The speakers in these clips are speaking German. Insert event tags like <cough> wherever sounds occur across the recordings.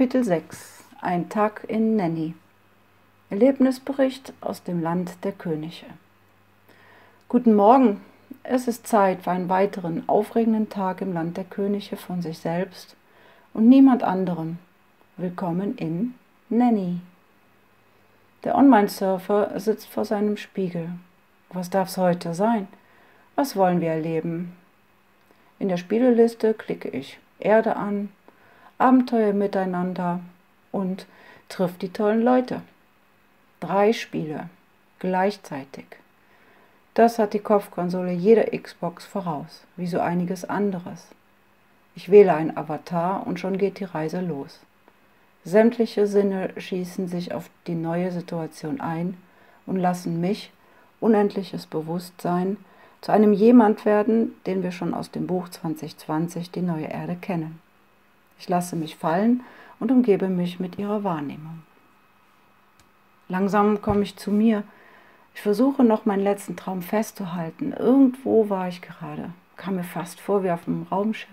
Kapitel 6 Ein Tag in Nanny Erlebnisbericht aus dem Land der Könige Guten Morgen, es ist Zeit für einen weiteren aufregenden Tag im Land der Könige von sich selbst und niemand anderem. Willkommen in Nanny. Der Online-Surfer sitzt vor seinem Spiegel. Was darf's heute sein? Was wollen wir erleben? In der Spieleliste klicke ich Erde an, Abenteuer miteinander und trifft die tollen Leute. Drei Spiele gleichzeitig. Das hat die Kopfkonsole jeder Xbox voraus, wie so einiges anderes. Ich wähle einen Avatar und schon geht die Reise los. Sämtliche Sinne schießen sich auf die neue Situation ein und lassen mich, unendliches Bewusstsein, zu einem jemand werden, den wir schon aus dem Buch 2020 Die neue Erde kennen. Ich lasse mich fallen und umgebe mich mit ihrer Wahrnehmung. Langsam komme ich zu mir. Ich versuche noch meinen letzten Traum festzuhalten. Irgendwo war ich gerade, kam mir fast vor wie auf einem Raumschiff.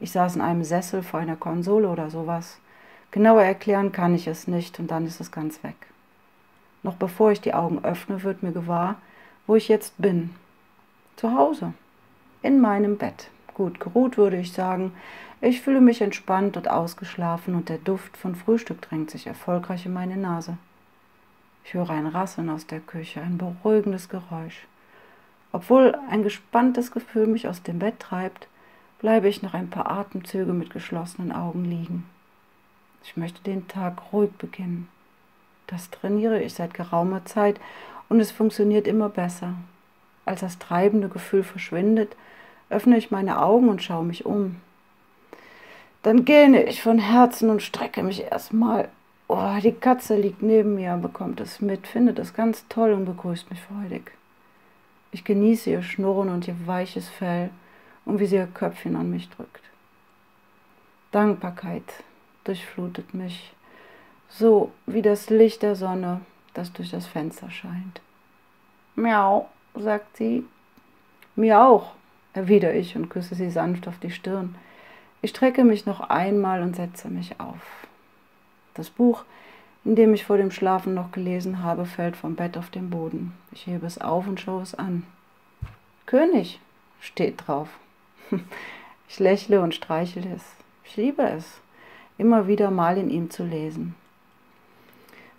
Ich saß in einem Sessel vor einer Konsole oder sowas. Genauer erklären kann ich es nicht und dann ist es ganz weg. Noch bevor ich die Augen öffne, wird mir gewahr, wo ich jetzt bin. Zu Hause, in meinem Bett. Gut geruht würde ich sagen, ich fühle mich entspannt und ausgeschlafen und der Duft von Frühstück drängt sich erfolgreich in meine Nase. Ich höre ein Rasseln aus der Küche, ein beruhigendes Geräusch. Obwohl ein gespanntes Gefühl mich aus dem Bett treibt, bleibe ich noch ein paar Atemzüge mit geschlossenen Augen liegen. Ich möchte den Tag ruhig beginnen. Das trainiere ich seit geraumer Zeit und es funktioniert immer besser. Als das treibende Gefühl verschwindet, öffne ich meine Augen und schaue mich um. Dann gähne ich von Herzen und strecke mich erstmal. Oh, die Katze liegt neben mir, bekommt es mit, findet es ganz toll und begrüßt mich freudig. Ich genieße ihr Schnurren und ihr weiches Fell und wie sie ihr Köpfchen an mich drückt. Dankbarkeit durchflutet mich, so wie das Licht der Sonne, das durch das Fenster scheint. Miau, sagt sie. Mir auch, erwidere ich und küsse sie sanft auf die Stirn. Ich strecke mich noch einmal und setze mich auf. Das Buch, in dem ich vor dem Schlafen noch gelesen habe, fällt vom Bett auf den Boden. Ich hebe es auf und schaue es an. König steht drauf. <laughs> Ich lächle und streichle es. Ich liebe es, immer wieder mal in ihm zu lesen.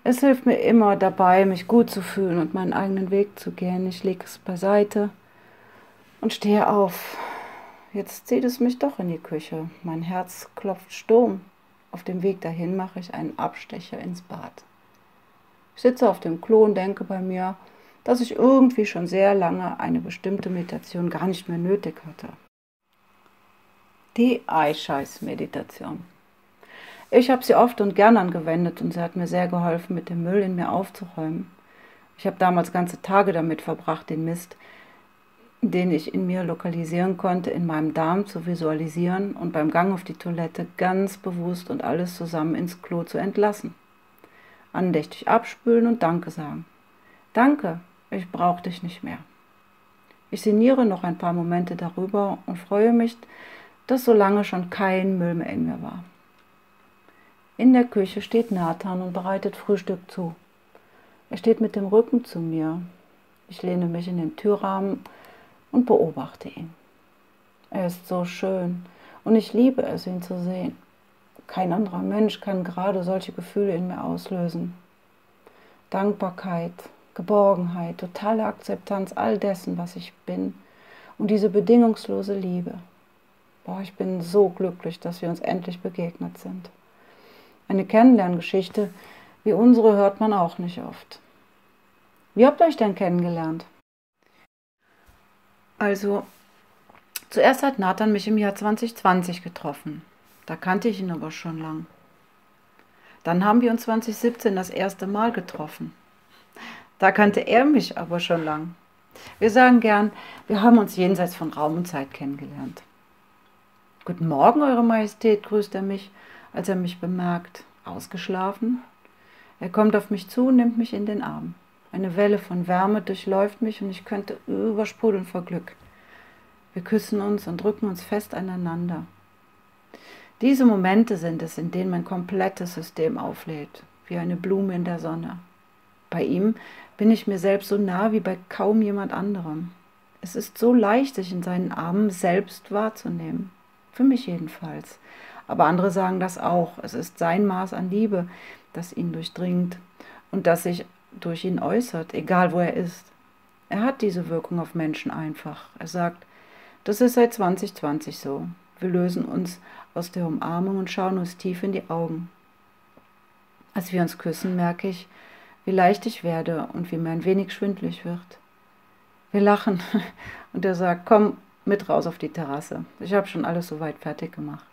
Es hilft mir immer dabei, mich gut zu fühlen und meinen eigenen Weg zu gehen. Ich lege es beiseite und stehe auf. Jetzt zieht es mich doch in die Küche. Mein Herz klopft Sturm. Auf dem Weg dahin mache ich einen Abstecher ins Bad. Ich sitze auf dem Klo und denke bei mir, dass ich irgendwie schon sehr lange eine bestimmte Meditation gar nicht mehr nötig hatte. Die Eischeiß-Meditation. Ich habe sie oft und gern angewendet und sie hat mir sehr geholfen, mit dem Müll in mir aufzuräumen. Ich habe damals ganze Tage damit verbracht, den Mist, den ich in mir lokalisieren konnte, in meinem Darm zu visualisieren und beim Gang auf die Toilette ganz bewusst und alles zusammen ins Klo zu entlassen. Andächtig abspülen und Danke sagen. Danke, ich brauche dich nicht mehr. Ich sinniere noch ein paar Momente darüber und freue mich, dass so lange schon kein Müll mehr in mir war. In der Küche steht Nathan und bereitet Frühstück zu. Er steht mit dem Rücken zu mir. Ich lehne mich in den Türrahmen und beobachte ihn. Er ist so schön und ich liebe es, ihn zu sehen. Kein anderer Mensch kann gerade solche Gefühle in mir auslösen. Dankbarkeit, Geborgenheit, totale Akzeptanz all dessen, was ich bin und diese bedingungslose Liebe. Boah, ich bin so glücklich, dass wir uns endlich begegnet sind. Eine Kennenlerngeschichte wie unsere hört man auch nicht oft. Wie habt ihr euch denn kennengelernt? Also, zuerst hat Nathan mich im Jahr 2020 getroffen. Da kannte ich ihn aber schon lang. Dann haben wir uns 2017 das erste Mal getroffen. Da kannte er mich aber schon lang. Wir sagen gern, wir haben uns jenseits von Raum und Zeit kennengelernt. Guten Morgen, Eure Majestät, grüßt er mich, als er mich bemerkt. Ausgeschlafen? Er kommt auf mich zu und nimmt mich in den Arm. Eine Welle von Wärme durchläuft mich und ich könnte übersprudeln vor Glück. Wir küssen uns und drücken uns fest aneinander. Diese Momente sind es, in denen mein komplettes System auflädt, wie eine Blume in der Sonne. Bei ihm bin ich mir selbst so nah wie bei kaum jemand anderem. Es ist so leicht, sich in seinen Armen selbst wahrzunehmen. Für mich jedenfalls. Aber andere sagen das auch. Es ist sein Maß an Liebe, das ihn durchdringt und das sich durch ihn äußert, egal wo er ist. Er hat diese Wirkung auf Menschen einfach. Er sagt, das ist seit 2020 so. Wir lösen uns aus der Umarmung und schauen uns tief in die Augen. Als wir uns küssen, merke ich, wie leicht ich werde und wie mir ein wenig schwindlig wird. Wir lachen <laughs> und er sagt, komm mit raus auf die Terrasse. Ich habe schon alles soweit fertig gemacht.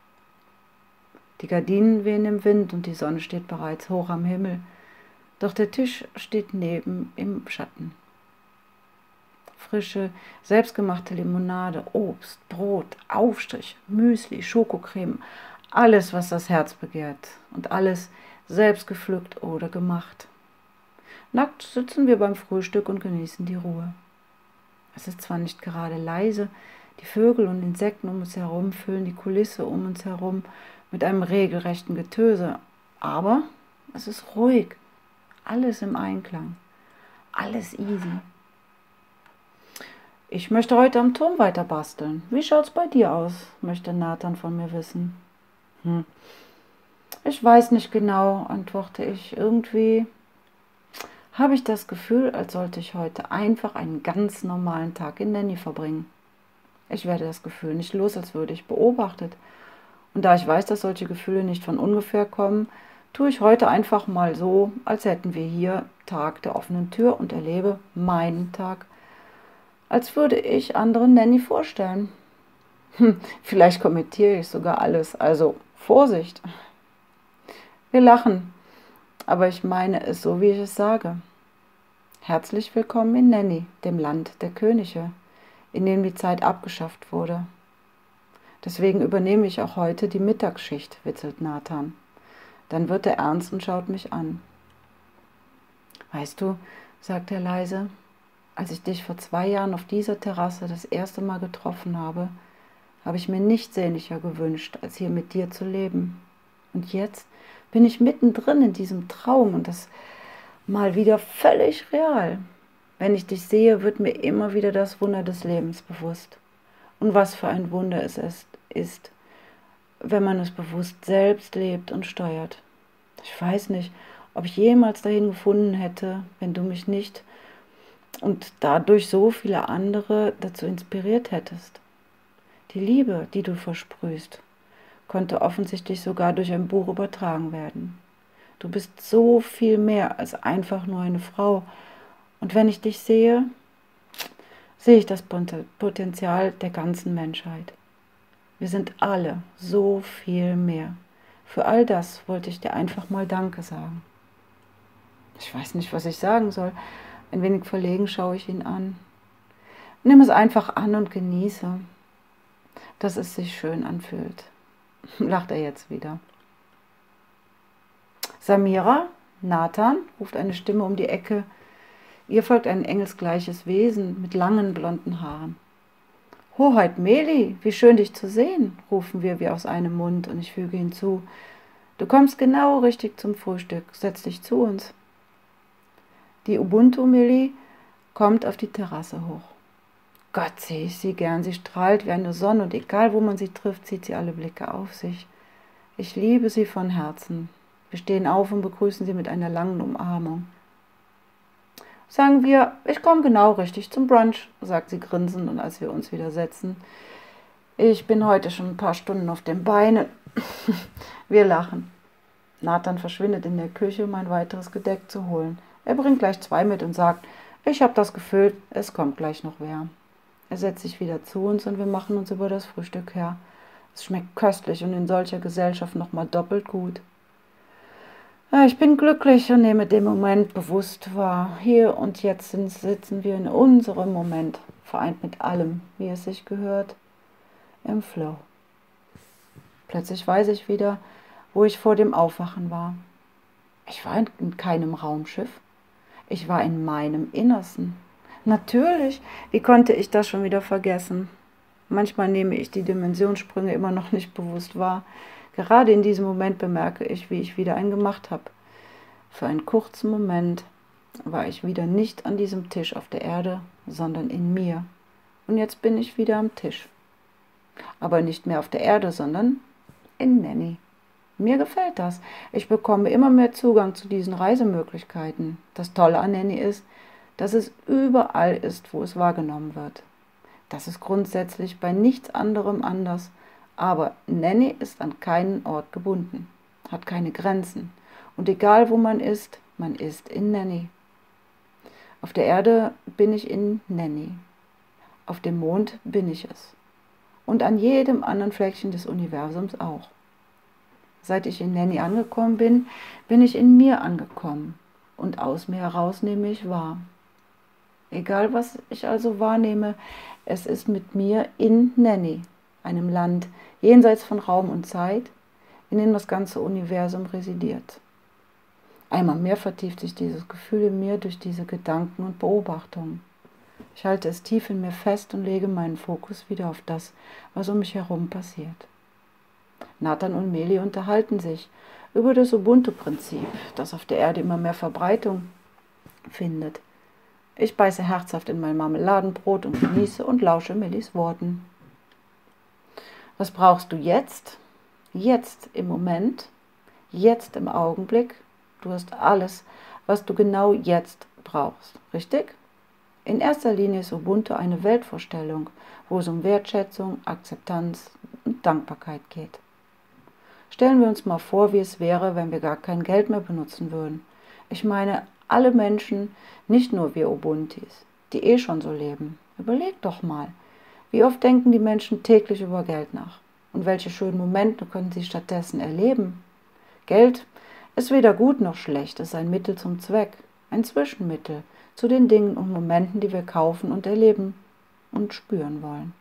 Die Gardinen wehen im Wind und die Sonne steht bereits hoch am Himmel, doch der Tisch steht neben im Schatten. Frische, selbstgemachte Limonade, Obst, Brot, Aufstrich, Müsli, Schokocreme, alles, was das Herz begehrt und alles selbst gepflückt oder gemacht. Nackt sitzen wir beim Frühstück und genießen die Ruhe. Es ist zwar nicht gerade leise, die Vögel und Insekten um uns herum füllen die Kulisse um uns herum mit einem regelrechten Getöse, aber es ist ruhig, alles im Einklang, alles easy. Ich möchte heute am Turm weiter basteln. Wie schaut's bei dir aus? möchte Nathan von mir wissen. Hm. Ich weiß nicht genau, antworte ich. Irgendwie habe ich das Gefühl, als sollte ich heute einfach einen ganz normalen Tag in Nanny verbringen. Ich werde das Gefühl nicht los, als würde ich beobachtet. Und da ich weiß, dass solche Gefühle nicht von ungefähr kommen, tue ich heute einfach mal so, als hätten wir hier Tag der offenen Tür und erlebe meinen Tag, als würde ich anderen Nanny vorstellen. Hm, vielleicht kommentiere ich sogar alles, also Vorsicht. Wir lachen, aber ich meine es so, wie ich es sage. Herzlich willkommen in Nenni, dem Land der Könige, in dem die Zeit abgeschafft wurde. Deswegen übernehme ich auch heute die Mittagsschicht, witzelt Nathan. Dann wird er ernst und schaut mich an. Weißt du, sagt er leise, als ich dich vor zwei Jahren auf dieser Terrasse das erste Mal getroffen habe, habe ich mir nichts sehnlicher gewünscht, als hier mit dir zu leben. Und jetzt bin ich mittendrin in diesem Traum und das mal wieder völlig real. Wenn ich dich sehe, wird mir immer wieder das Wunder des Lebens bewusst. Und was für ein Wunder es ist, ist, wenn man es bewusst selbst lebt und steuert. Ich weiß nicht, ob ich jemals dahin gefunden hätte, wenn du mich nicht und dadurch so viele andere dazu inspiriert hättest. Die Liebe, die du versprühst, konnte offensichtlich sogar durch ein Buch übertragen werden. Du bist so viel mehr als einfach nur eine Frau. Und wenn ich dich sehe, sehe ich das Potenzial der ganzen Menschheit. Wir sind alle so viel mehr. Für all das wollte ich dir einfach mal Danke sagen. Ich weiß nicht, was ich sagen soll. Ein wenig verlegen schaue ich ihn an. Nimm es einfach an und genieße, dass es sich schön anfühlt. <laughs> lacht er jetzt wieder. Samira, Nathan, ruft eine Stimme um die Ecke. Ihr folgt ein engelsgleiches Wesen mit langen blonden Haaren. Hoheit Meli, wie schön dich zu sehen, rufen wir wie aus einem Mund und ich füge hinzu. Du kommst genau richtig zum Frühstück, setz dich zu uns. Die Ubuntu Meli kommt auf die Terrasse hoch. Gott sehe ich sie gern. Sie strahlt wie eine Sonne und egal wo man sie trifft, zieht sie alle Blicke auf sich. Ich liebe sie von Herzen. Wir stehen auf und begrüßen sie mit einer langen Umarmung. Sagen wir, ich komme genau richtig zum Brunch, sagt sie grinsend und als wir uns wieder setzen. Ich bin heute schon ein paar Stunden auf den Beinen. Wir lachen. Nathan verschwindet in der Küche, um ein weiteres Gedeck zu holen. Er bringt gleich zwei mit und sagt, ich habe das gefüllt, es kommt gleich noch wer. Er setzt sich wieder zu uns und wir machen uns über das Frühstück her. Es schmeckt köstlich und in solcher Gesellschaft nochmal doppelt gut. Ich bin glücklich und nehme den Moment bewusst wahr. Hier und jetzt sitzen wir in unserem Moment, vereint mit allem, wie es sich gehört, im Flow. Plötzlich weiß ich wieder, wo ich vor dem Aufwachen war. Ich war in keinem Raumschiff. Ich war in meinem Innersten. Natürlich, wie konnte ich das schon wieder vergessen? Manchmal nehme ich die Dimensionssprünge immer noch nicht bewusst wahr. Gerade in diesem Moment bemerke ich, wie ich wieder einen gemacht habe. Für einen kurzen Moment war ich wieder nicht an diesem Tisch auf der Erde, sondern in mir. Und jetzt bin ich wieder am Tisch. Aber nicht mehr auf der Erde, sondern in Nanny. Mir gefällt das. Ich bekomme immer mehr Zugang zu diesen Reisemöglichkeiten. Das Tolle an Nanny ist, dass es überall ist, wo es wahrgenommen wird. Das ist grundsätzlich bei nichts anderem anders. Aber Nanny ist an keinen Ort gebunden, hat keine Grenzen. Und egal wo man ist, man ist in Nanny. Auf der Erde bin ich in Nanny. Auf dem Mond bin ich es. Und an jedem anderen Fleckchen des Universums auch. Seit ich in Nanny angekommen bin, bin ich in mir angekommen. Und aus mir heraus nehme ich wahr. Egal was ich also wahrnehme, es ist mit mir in Nanny, einem Land jenseits von Raum und Zeit, in dem das ganze Universum residiert. Einmal mehr vertieft sich dieses Gefühl in mir durch diese Gedanken und Beobachtungen. Ich halte es tief in mir fest und lege meinen Fokus wieder auf das, was um mich herum passiert. Nathan und Meli unterhalten sich über das Ubuntu-Prinzip, das auf der Erde immer mehr Verbreitung findet. Ich beiße herzhaft in mein Marmeladenbrot und genieße und lausche Millis Worten. Was brauchst du jetzt? Jetzt im Moment? Jetzt im Augenblick? Du hast alles, was du genau jetzt brauchst, richtig? In erster Linie ist Ubuntu eine Weltvorstellung, wo es um Wertschätzung, Akzeptanz und Dankbarkeit geht. Stellen wir uns mal vor, wie es wäre, wenn wir gar kein Geld mehr benutzen würden. Ich meine, alle Menschen, nicht nur wir Ubuntis, die eh schon so leben. Überleg doch mal, wie oft denken die Menschen täglich über Geld nach? Und welche schönen Momente können sie stattdessen erleben? Geld ist weder gut noch schlecht, es ist ein Mittel zum Zweck, ein Zwischenmittel zu den Dingen und Momenten, die wir kaufen und erleben und spüren wollen.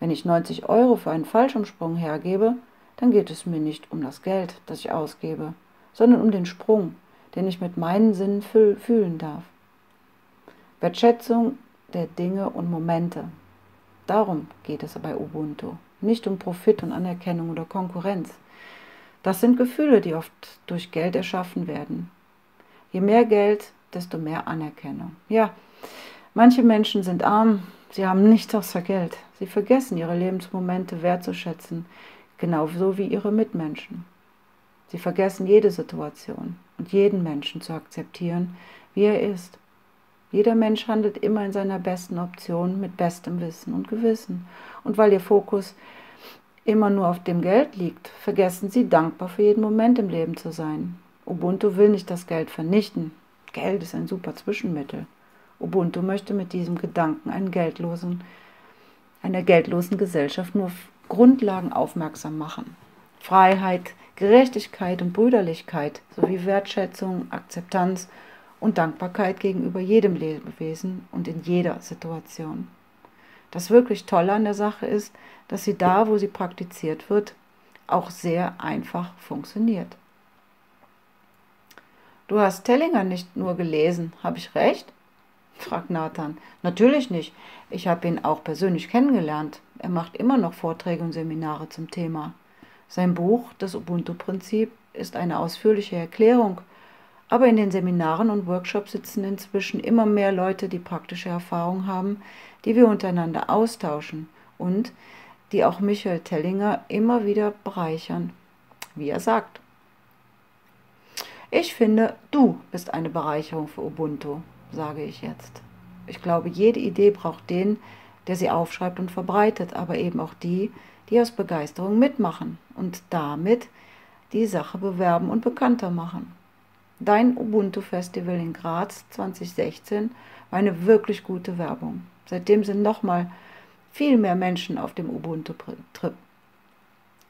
Wenn ich 90 Euro für einen Fallschirmsprung hergebe, dann geht es mir nicht um das Geld, das ich ausgebe, sondern um den Sprung, den ich mit meinen Sinnen fühlen darf. Wertschätzung der Dinge und Momente. Darum geht es bei Ubuntu, nicht um Profit und Anerkennung oder Konkurrenz. Das sind Gefühle, die oft durch Geld erschaffen werden. Je mehr Geld, desto mehr Anerkennung. Ja, manche Menschen sind arm, sie haben nichts außer Geld. Sie vergessen ihre Lebensmomente wertzuschätzen, genauso wie ihre Mitmenschen. Sie vergessen jede Situation und jeden Menschen zu akzeptieren, wie er ist. Jeder Mensch handelt immer in seiner besten Option mit bestem Wissen und Gewissen. Und weil ihr Fokus immer nur auf dem Geld liegt, vergessen sie dankbar für jeden Moment im Leben zu sein. Ubuntu will nicht das Geld vernichten. Geld ist ein super Zwischenmittel. Ubuntu möchte mit diesem Gedanken einen geldlosen, einer geldlosen Gesellschaft nur Grundlagen aufmerksam machen. Freiheit, Gerechtigkeit und Brüderlichkeit sowie Wertschätzung, Akzeptanz und Dankbarkeit gegenüber jedem Lebewesen und in jeder Situation. Das wirklich Tolle an der Sache ist, dass sie da, wo sie praktiziert wird, auch sehr einfach funktioniert. Du hast Tellinger nicht nur gelesen, habe ich recht? fragt Nathan. Natürlich nicht. Ich habe ihn auch persönlich kennengelernt. Er macht immer noch Vorträge und Seminare zum Thema. Sein Buch, das Ubuntu-Prinzip, ist eine ausführliche Erklärung, aber in den Seminaren und Workshops sitzen inzwischen immer mehr Leute, die praktische Erfahrung haben, die wir untereinander austauschen und die auch Michael Tellinger immer wieder bereichern, wie er sagt. Ich finde, du bist eine Bereicherung für Ubuntu, sage ich jetzt. Ich glaube, jede Idee braucht den, der sie aufschreibt und verbreitet, aber eben auch die, die aus Begeisterung mitmachen und damit die Sache bewerben und bekannter machen. Dein Ubuntu Festival in Graz 2016 war eine wirklich gute Werbung. Seitdem sind nochmal viel mehr Menschen auf dem Ubuntu-Trip.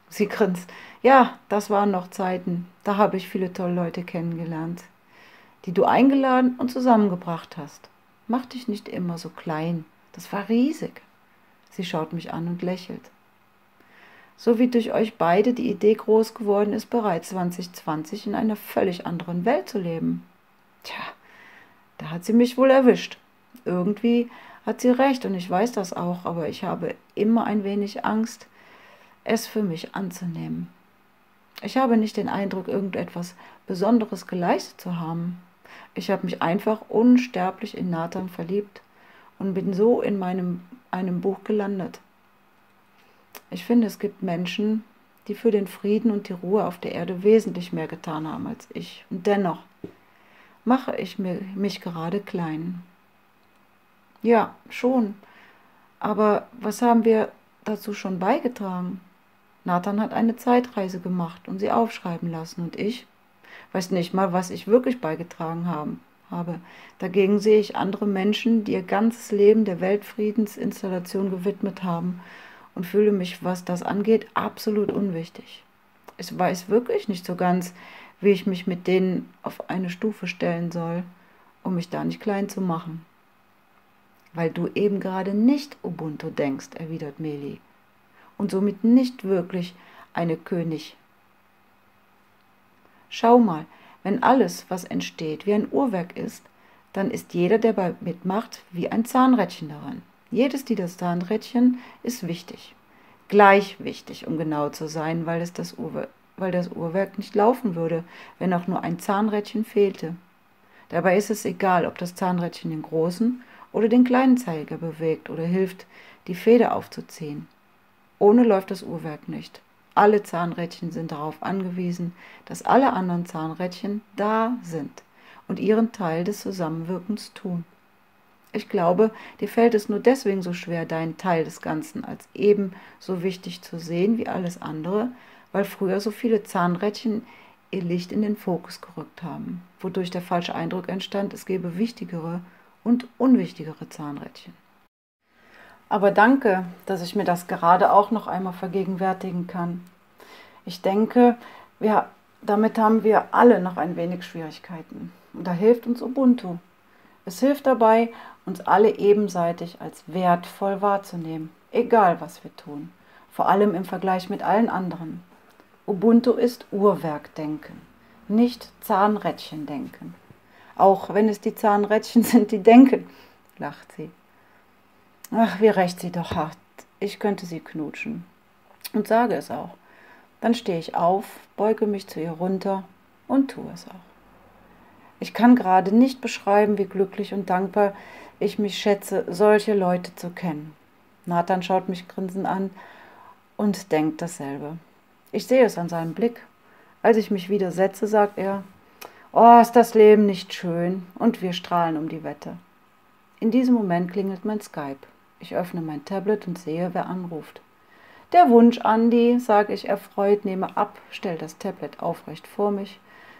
Sie grinst. Ja, das waren noch Zeiten. Da habe ich viele tolle Leute kennengelernt, die du eingeladen und zusammengebracht hast. Mach dich nicht immer so klein. Das war riesig. Sie schaut mich an und lächelt. So wie durch euch beide die Idee groß geworden ist, bereits 2020 in einer völlig anderen Welt zu leben. Tja, da hat sie mich wohl erwischt. Irgendwie hat sie recht und ich weiß das auch, aber ich habe immer ein wenig Angst, es für mich anzunehmen. Ich habe nicht den Eindruck, irgendetwas Besonderes geleistet zu haben. Ich habe mich einfach unsterblich in Nathan verliebt und bin so in meinem, einem Buch gelandet. Ich finde, es gibt Menschen, die für den Frieden und die Ruhe auf der Erde wesentlich mehr getan haben als ich. Und dennoch mache ich mir, mich gerade klein. Ja, schon. Aber was haben wir dazu schon beigetragen? Nathan hat eine Zeitreise gemacht und sie aufschreiben lassen und ich weiß nicht mal, was ich wirklich beigetragen haben, habe. Dagegen sehe ich andere Menschen, die ihr ganzes Leben der Weltfriedensinstallation gewidmet haben und fühle mich, was das angeht, absolut unwichtig. Ich weiß wirklich nicht so ganz, wie ich mich mit denen auf eine Stufe stellen soll, um mich da nicht klein zu machen. Weil du eben gerade nicht Ubuntu denkst, erwidert Meli, und somit nicht wirklich eine König. Schau mal, wenn alles, was entsteht, wie ein Uhrwerk ist, dann ist jeder, der mitmacht, wie ein Zahnrädchen daran. Jedes dieser Zahnrädchen ist wichtig. Gleich wichtig, um genau zu sein, weil, es das, Uhrwerk, weil das Uhrwerk nicht laufen würde, wenn auch nur ein Zahnrädchen fehlte. Dabei ist es egal, ob das Zahnrädchen den großen oder den kleinen Zeiger bewegt oder hilft, die Feder aufzuziehen. Ohne läuft das Uhrwerk nicht. Alle Zahnrädchen sind darauf angewiesen, dass alle anderen Zahnrädchen da sind und ihren Teil des Zusammenwirkens tun. Ich glaube, dir fällt es nur deswegen so schwer, deinen Teil des Ganzen als ebenso wichtig zu sehen wie alles andere, weil früher so viele Zahnrädchen ihr Licht in den Fokus gerückt haben, wodurch der falsche Eindruck entstand, es gäbe wichtigere und unwichtigere Zahnrädchen. Aber danke, dass ich mir das gerade auch noch einmal vergegenwärtigen kann. Ich denke, wir, damit haben wir alle noch ein wenig Schwierigkeiten. Und da hilft uns Ubuntu. Es hilft dabei, uns alle ebenseitig als wertvoll wahrzunehmen, egal was wir tun, vor allem im Vergleich mit allen anderen. Ubuntu ist Uhrwerkdenken, nicht Zahnrädchendenken. Auch wenn es die Zahnrädchen <laughs> sind, die denken, lacht sie. Ach, wie recht sie doch hat. Ich könnte sie knutschen. Und sage es auch. Dann stehe ich auf, beuge mich zu ihr runter und tue es auch. Ich kann gerade nicht beschreiben, wie glücklich und dankbar ich mich schätze, solche Leute zu kennen. Nathan schaut mich grinsend an und denkt dasselbe. Ich sehe es an seinem Blick. Als ich mich wieder setze, sagt er, Oh, ist das Leben nicht schön? Und wir strahlen um die Wette. In diesem Moment klingelt mein Skype. Ich öffne mein Tablet und sehe, wer anruft. Der Wunsch, Andi, sage ich erfreut, nehme ab, stelle das Tablet aufrecht vor mich.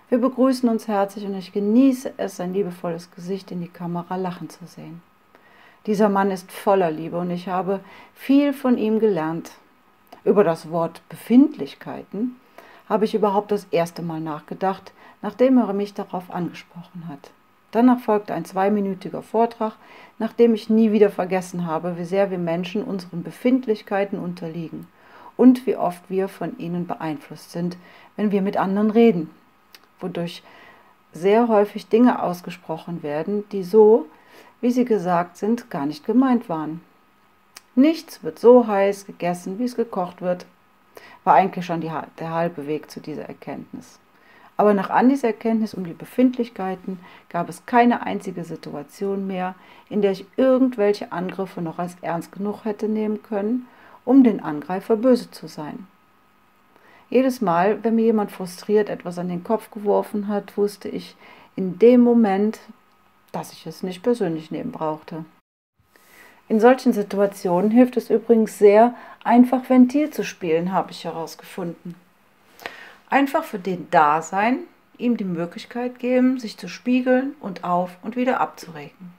Wir begrüßen uns herzlich und ich genieße es, sein liebevolles Gesicht in die Kamera lachen zu sehen. Dieser Mann ist voller Liebe und ich habe viel von ihm gelernt. Über das Wort Befindlichkeiten habe ich überhaupt das erste Mal nachgedacht, nachdem er mich darauf angesprochen hat. Danach folgte ein zweiminütiger Vortrag, nachdem ich nie wieder vergessen habe, wie sehr wir Menschen unseren Befindlichkeiten unterliegen und wie oft wir von ihnen beeinflusst sind, wenn wir mit anderen reden, wodurch sehr häufig Dinge ausgesprochen werden, die so, wie sie gesagt sind, gar nicht gemeint waren. Nichts wird so heiß gegessen, wie es gekocht wird, war eigentlich schon die, der halbe Weg zu dieser Erkenntnis. Aber nach Andys Erkenntnis um die Befindlichkeiten gab es keine einzige Situation mehr, in der ich irgendwelche Angriffe noch als ernst genug hätte nehmen können, um den Angreifer böse zu sein. Jedes Mal, wenn mir jemand frustriert etwas an den Kopf geworfen hat, wusste ich in dem Moment, dass ich es nicht persönlich nehmen brauchte. In solchen Situationen hilft es übrigens sehr, einfach Ventil zu spielen, habe ich herausgefunden. Einfach für den Dasein, ihm die Möglichkeit geben, sich zu spiegeln und auf und wieder abzuregen.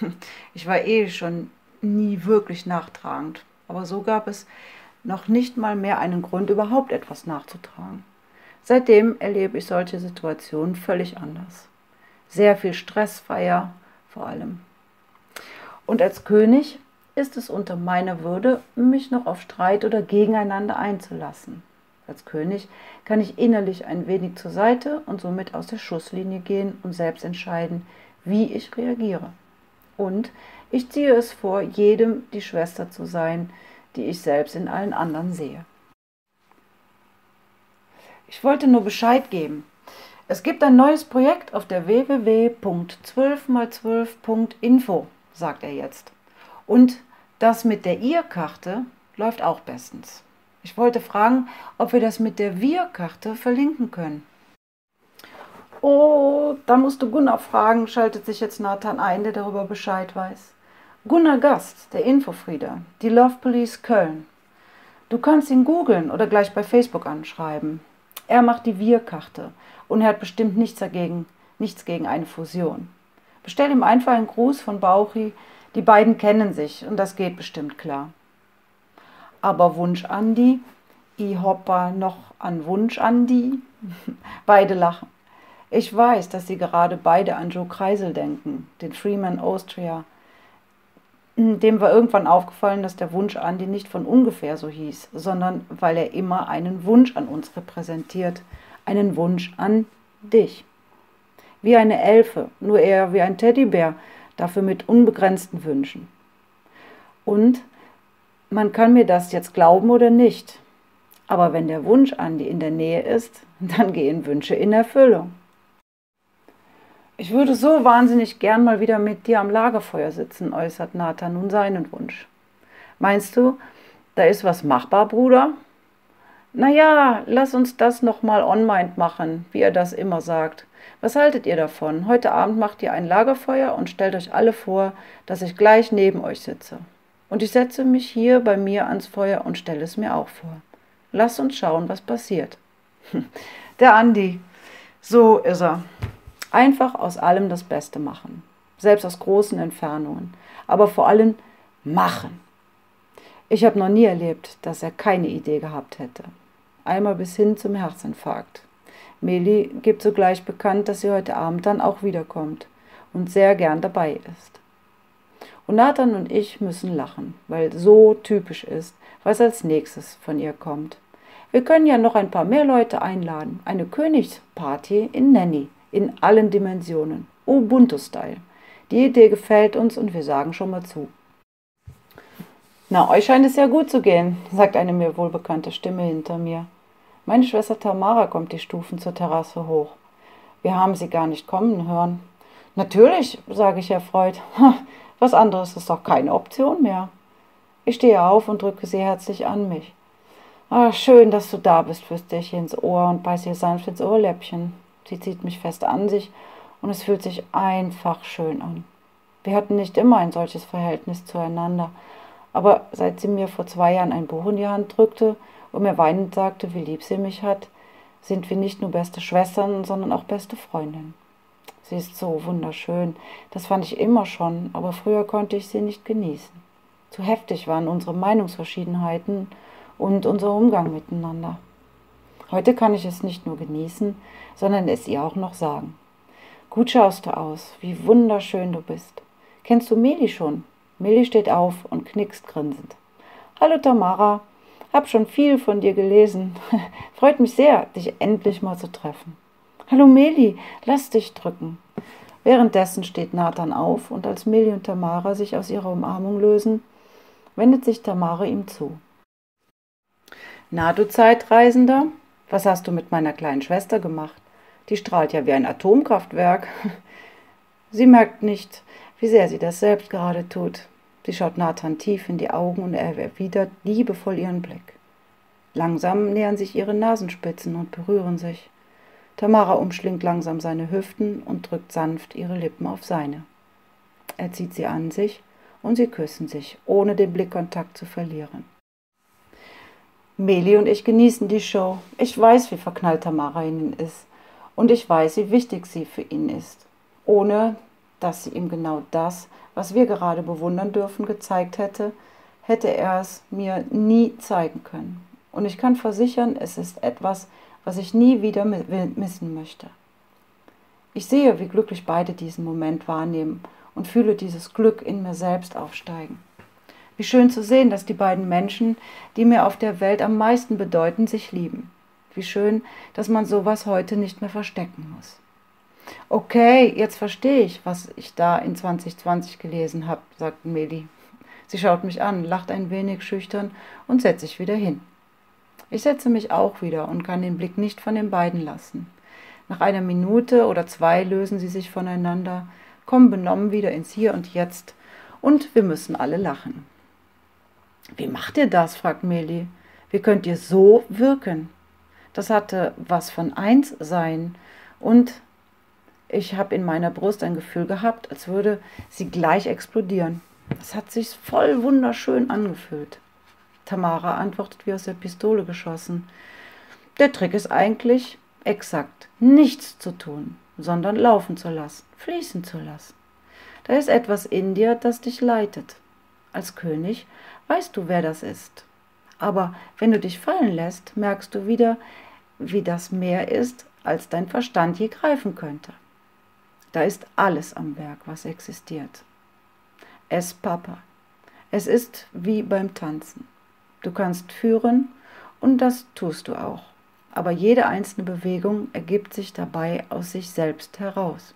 <laughs> Ich war eh schon nie wirklich nachtragend, aber so gab es noch nicht mal mehr einen Grund, überhaupt etwas nachzutragen. Seitdem erlebe ich solche Situationen völlig anders. Sehr viel stressfreier vor allem. Und als König ist es unter meiner Würde, mich noch auf Streit oder Gegeneinander einzulassen. Als König kann ich innerlich ein wenig zur Seite und somit aus der Schusslinie gehen und selbst entscheiden, wie ich reagiere. Und ich ziehe es vor, jedem die Schwester zu sein, die ich selbst in allen anderen sehe. Ich wollte nur Bescheid geben. Es gibt ein neues Projekt auf der www.12x12.info, sagt er jetzt. Und das mit der Ihr-Karte läuft auch bestens. Ich wollte fragen, ob wir das mit der Wir-Karte verlinken können. Oh, da musst du Gunnar fragen, schaltet sich jetzt Nathan ein, der darüber Bescheid weiß. Gunnar Gast, der Infofrieder, die Love Police Köln. Du kannst ihn googeln oder gleich bei Facebook anschreiben. Er macht die Wir-Karte und er hat bestimmt nichts dagegen, nichts gegen eine Fusion. Bestell ihm einfach einen Gruß von Bauchi, die beiden kennen sich und das geht bestimmt klar. Aber Wunsch Andi, i hoppa noch an Wunsch Andi. <laughs> beide lachen. Ich weiß, dass sie gerade beide an Joe Kreisel denken, den Freeman Austria. Dem war irgendwann aufgefallen, dass der Wunsch Andi nicht von ungefähr so hieß, sondern weil er immer einen Wunsch an uns repräsentiert, einen Wunsch an dich. Wie eine Elfe, nur eher wie ein Teddybär, dafür mit unbegrenzten Wünschen. Und man kann mir das jetzt glauben oder nicht, aber wenn der Wunsch Andi in der Nähe ist, dann gehen Wünsche in Erfüllung. Ich würde so wahnsinnig gern mal wieder mit dir am Lagerfeuer sitzen, äußert Nathan nun seinen Wunsch. Meinst du, da ist was machbar, Bruder? Naja, lass uns das nochmal on-mind machen, wie er das immer sagt. Was haltet ihr davon? Heute Abend macht ihr ein Lagerfeuer und stellt euch alle vor, dass ich gleich neben euch sitze. Und ich setze mich hier bei mir ans Feuer und stelle es mir auch vor. Lass uns schauen, was passiert. <laughs> Der Andi, so ist er. Einfach aus allem das Beste machen. Selbst aus großen Entfernungen. Aber vor allem machen. Ich habe noch nie erlebt, dass er keine Idee gehabt hätte. Einmal bis hin zum Herzinfarkt. Meli gibt sogleich bekannt, dass sie heute Abend dann auch wiederkommt und sehr gern dabei ist. Und Nathan und ich müssen lachen, weil so typisch ist, was als nächstes von ihr kommt. Wir können ja noch ein paar mehr Leute einladen. Eine Königsparty in Nanny, in allen Dimensionen. Ubuntu-Style. Die Idee gefällt uns und wir sagen schon mal zu. Na, euch scheint es ja gut zu gehen, sagt eine mir wohlbekannte Stimme hinter mir. Meine Schwester Tamara kommt die Stufen zur Terrasse hoch. Wir haben sie gar nicht kommen hören. Natürlich, sage ich erfreut. Was anderes ist doch keine Option mehr. Ich stehe auf und drücke sie herzlich an mich. Ah, schön, dass du da bist, flüstere ich ihr ins Ohr und beiße ihr sanft ins Ohrläppchen. Sie zieht mich fest an sich und es fühlt sich einfach schön an. Wir hatten nicht immer ein solches Verhältnis zueinander, aber seit sie mir vor zwei Jahren ein Buch in die Hand drückte, und mir weinend sagte, wie lieb sie mich hat, sind wir nicht nur beste Schwestern, sondern auch beste Freundinnen. Sie ist so wunderschön, das fand ich immer schon, aber früher konnte ich sie nicht genießen. Zu heftig waren unsere Meinungsverschiedenheiten und unser Umgang miteinander. Heute kann ich es nicht nur genießen, sondern es ihr auch noch sagen. Gut schaust du aus, wie wunderschön du bist. Kennst du Meli schon? Meli steht auf und knickst grinsend. Hallo Tamara, hab schon viel von dir gelesen. <laughs> Freut mich sehr, dich endlich mal zu treffen. Hallo Meli, lass dich drücken. Währenddessen steht Nathan auf und als Meli und Tamara sich aus ihrer Umarmung lösen, wendet sich Tamara ihm zu. Na, du Zeitreisender, was hast du mit meiner kleinen Schwester gemacht? Die strahlt ja wie ein Atomkraftwerk. <laughs> Sie merkt nicht, wie sehr sie das selbst gerade tut. Sie schaut Nathan tief in die Augen und er erwidert liebevoll ihren Blick. Langsam nähern sich ihre Nasenspitzen und berühren sich. Tamara umschlingt langsam seine Hüften und drückt sanft ihre Lippen auf seine. Er zieht sie an sich und sie küssen sich, ohne den Blickkontakt zu verlieren. Meli und ich genießen die Show. Ich weiß, wie verknallt Tamara in ihn ist. Und ich weiß, wie wichtig sie für ihn ist. Ohne dass sie ihm genau das, was wir gerade bewundern dürfen, gezeigt hätte, hätte er es mir nie zeigen können. Und ich kann versichern, es ist etwas, was ich nie wieder missen möchte. Ich sehe, wie glücklich beide diesen Moment wahrnehmen und fühle dieses Glück in mir selbst aufsteigen. Wie schön zu sehen, dass die beiden Menschen, die mir auf der Welt am meisten bedeuten, sich lieben. Wie schön, dass man sowas heute nicht mehr verstecken muss. Okay, jetzt verstehe ich, was ich da in 2020 gelesen habe, sagt Meli. Sie schaut mich an, lacht ein wenig schüchtern und setzt sich wieder hin. Ich setze mich auch wieder und kann den Blick nicht von den beiden lassen. Nach einer Minute oder zwei lösen sie sich voneinander, kommen benommen wieder ins Hier und Jetzt und wir müssen alle lachen. Wie macht ihr das? fragt Meli. Wie könnt ihr so wirken? Das hatte was von eins sein und ich habe in meiner Brust ein Gefühl gehabt, als würde sie gleich explodieren. Es hat sich voll wunderschön angefühlt. Tamara antwortet wie aus der Pistole geschossen. Der Trick ist eigentlich exakt nichts zu tun, sondern laufen zu lassen, fließen zu lassen. Da ist etwas in dir, das dich leitet. Als König weißt du, wer das ist. Aber wenn du dich fallen lässt, merkst du wieder, wie das mehr ist, als dein Verstand je greifen könnte. Da ist alles am Werk, was existiert. Es Papa. Es ist wie beim Tanzen. Du kannst führen und das tust du auch. Aber jede einzelne Bewegung ergibt sich dabei aus sich selbst heraus.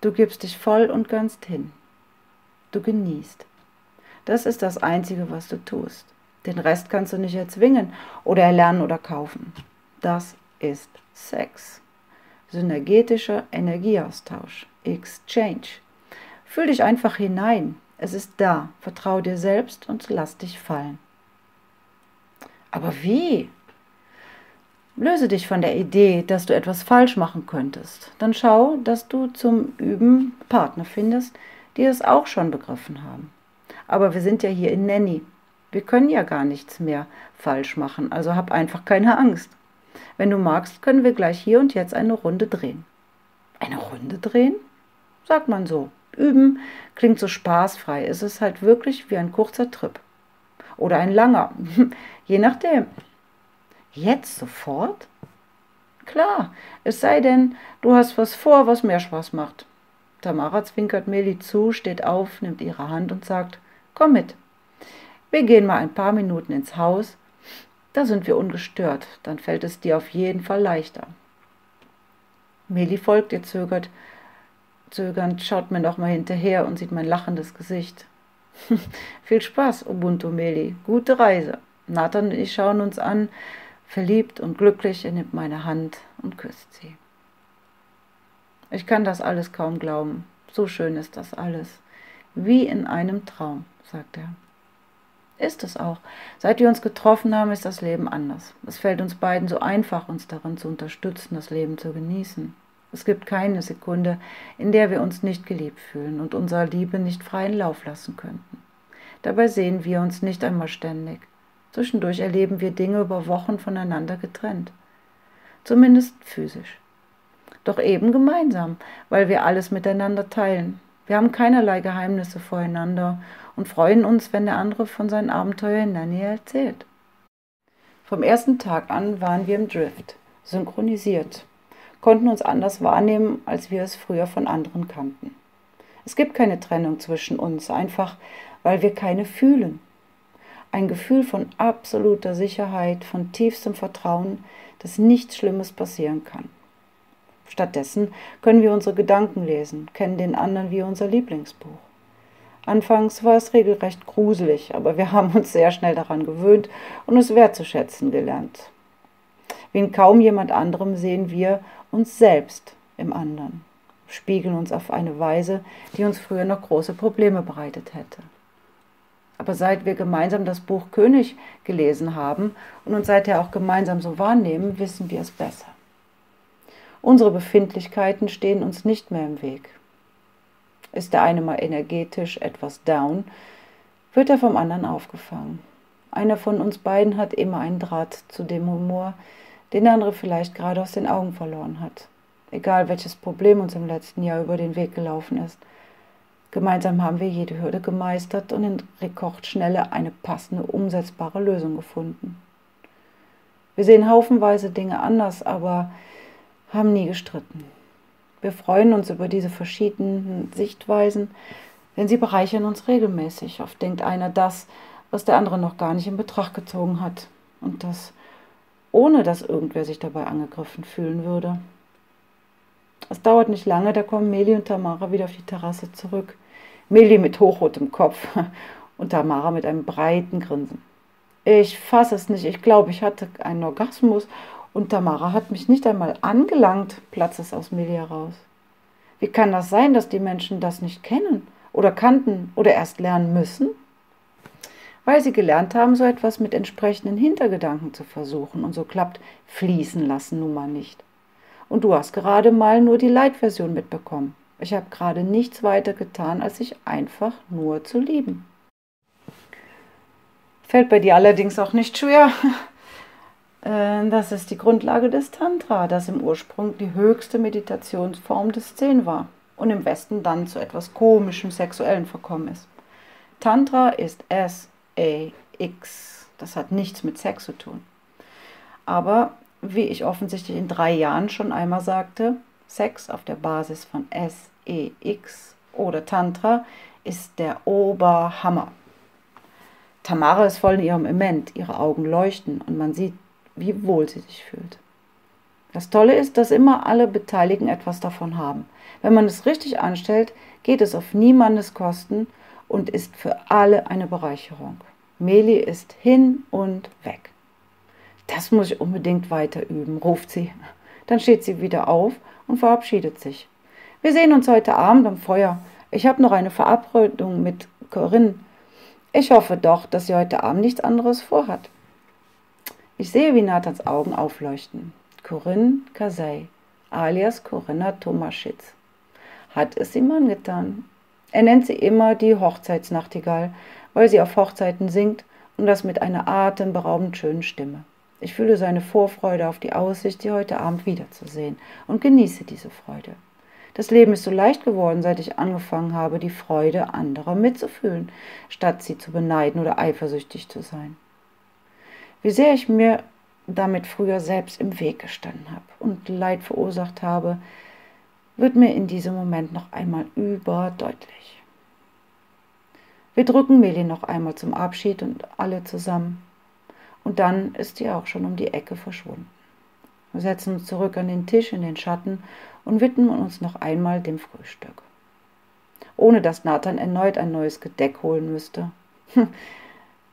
Du gibst dich voll und ganz hin. Du genießt. Das ist das Einzige, was du tust. Den Rest kannst du nicht erzwingen oder erlernen oder kaufen. Das ist Sex. Synergetischer Energieaustausch. Exchange. Fühl dich einfach hinein. Es ist da. Vertrau dir selbst und lass dich fallen. Aber wie? Löse dich von der Idee, dass du etwas falsch machen könntest. Dann schau, dass du zum Üben Partner findest, die es auch schon begriffen haben. Aber wir sind ja hier in Nanny. Wir können ja gar nichts mehr falsch machen, also hab einfach keine Angst. Wenn du magst, können wir gleich hier und jetzt eine Runde drehen. Eine Runde drehen? Sagt man so. Üben klingt so spaßfrei. Es ist halt wirklich wie ein kurzer Trip. Oder ein langer. <laughs> Je nachdem. Jetzt sofort? Klar, es sei denn, du hast was vor, was mehr Spaß macht. Tamara zwinkert Meli zu, steht auf, nimmt ihre Hand und sagt, Komm mit. Wir gehen mal ein paar Minuten ins Haus. Da sind wir ungestört. Dann fällt es dir auf jeden Fall leichter. Meli folgt ihr zögert, zögernd, schaut mir noch mal hinterher und sieht mein lachendes Gesicht. <laughs> Viel Spaß, Ubuntu Meli. Gute Reise. Nathan und ich schauen uns an, verliebt und glücklich. Er nimmt meine Hand und küsst sie. Ich kann das alles kaum glauben. So schön ist das alles. Wie in einem Traum sagt er. Ist es auch. Seit wir uns getroffen haben, ist das Leben anders. Es fällt uns beiden so einfach, uns darin zu unterstützen, das Leben zu genießen. Es gibt keine Sekunde, in der wir uns nicht geliebt fühlen und unserer Liebe nicht freien Lauf lassen könnten. Dabei sehen wir uns nicht einmal ständig. Zwischendurch erleben wir Dinge über Wochen voneinander getrennt. Zumindest physisch. Doch eben gemeinsam, weil wir alles miteinander teilen. Wir haben keinerlei Geheimnisse voreinander und freuen uns, wenn der andere von seinen Abenteuern in der Nähe erzählt. Vom ersten Tag an waren wir im Drift, synchronisiert, konnten uns anders wahrnehmen, als wir es früher von anderen kannten. Es gibt keine Trennung zwischen uns, einfach weil wir keine fühlen. Ein Gefühl von absoluter Sicherheit, von tiefstem Vertrauen, dass nichts Schlimmes passieren kann. Stattdessen können wir unsere Gedanken lesen, kennen den anderen wie unser Lieblingsbuch. Anfangs war es regelrecht gruselig, aber wir haben uns sehr schnell daran gewöhnt und es wertzuschätzen gelernt. Wie in kaum jemand anderem sehen wir uns selbst im anderen, spiegeln uns auf eine Weise, die uns früher noch große Probleme bereitet hätte. Aber seit wir gemeinsam das Buch König gelesen haben und uns seither auch gemeinsam so wahrnehmen, wissen wir es besser. Unsere Befindlichkeiten stehen uns nicht mehr im Weg. Ist der eine mal energetisch etwas down, wird er vom anderen aufgefangen. Einer von uns beiden hat immer einen Draht zu dem Humor, den der andere vielleicht gerade aus den Augen verloren hat. Egal welches Problem uns im letzten Jahr über den Weg gelaufen ist. Gemeinsam haben wir jede Hürde gemeistert und in Rekordschnelle eine passende, umsetzbare Lösung gefunden. Wir sehen haufenweise Dinge anders, aber haben nie gestritten. Wir freuen uns über diese verschiedenen Sichtweisen, denn sie bereichern uns regelmäßig. Oft denkt einer das, was der andere noch gar nicht in Betracht gezogen hat. Und das ohne dass irgendwer sich dabei angegriffen fühlen würde. Es dauert nicht lange, da kommen Meli und Tamara wieder auf die Terrasse zurück. Meli mit hochrotem Kopf <laughs> und Tamara mit einem breiten Grinsen. Ich fasse es nicht. Ich glaube, ich hatte einen Orgasmus und Tamara hat mich nicht einmal angelangt, platzt es aus Millie heraus. Wie kann das sein, dass die Menschen das nicht kennen oder kannten oder erst lernen müssen? Weil sie gelernt haben, so etwas mit entsprechenden Hintergedanken zu versuchen und so klappt fließen lassen nun mal nicht. Und du hast gerade mal nur die Light-Version mitbekommen. Ich habe gerade nichts weiter getan, als sich einfach nur zu lieben. Fällt bei dir allerdings auch nicht schwer. <laughs> Äh, das ist die Grundlage des Tantra, das im Ursprung die höchste Meditationsform des Zen war und im Westen dann zu etwas komischem Sexuellen verkommen ist. Tantra ist S-A-X. Das hat nichts mit Sex zu tun. Aber wie ich offensichtlich in drei Jahren schon einmal sagte, Sex auf der Basis von S-E-X oder Tantra ist der Oberhammer. Tamara ist voll in ihrem Element, ihre Augen leuchten und man sieht, wie wohl sie sich fühlt. Das Tolle ist, dass immer alle Beteiligten etwas davon haben. Wenn man es richtig anstellt, geht es auf niemandes Kosten und ist für alle eine Bereicherung. Meli ist hin und weg. Das muss ich unbedingt weiter üben, ruft sie. Dann steht sie wieder auf und verabschiedet sich. Wir sehen uns heute Abend am Feuer. Ich habe noch eine Verabredung mit Corinne. Ich hoffe doch, dass sie heute Abend nichts anderes vorhat. Ich sehe, wie Nathans Augen aufleuchten. Corinne Kasei, alias Corinna Tomaschitz, hat es ihm angetan. Er nennt sie immer die Hochzeitsnachtigall, weil sie auf Hochzeiten singt und das mit einer atemberaubend schönen Stimme. Ich fühle seine Vorfreude auf die Aussicht, sie heute Abend wiederzusehen und genieße diese Freude. Das Leben ist so leicht geworden, seit ich angefangen habe, die Freude anderer mitzufühlen, statt sie zu beneiden oder eifersüchtig zu sein. Wie sehr ich mir damit früher selbst im Weg gestanden habe und Leid verursacht habe, wird mir in diesem Moment noch einmal überdeutlich. Wir drücken Meli noch einmal zum Abschied und alle zusammen. Und dann ist sie auch schon um die Ecke verschwunden. Wir setzen uns zurück an den Tisch in den Schatten und widmen uns noch einmal dem Frühstück. Ohne dass Nathan erneut ein neues Gedeck holen müsste.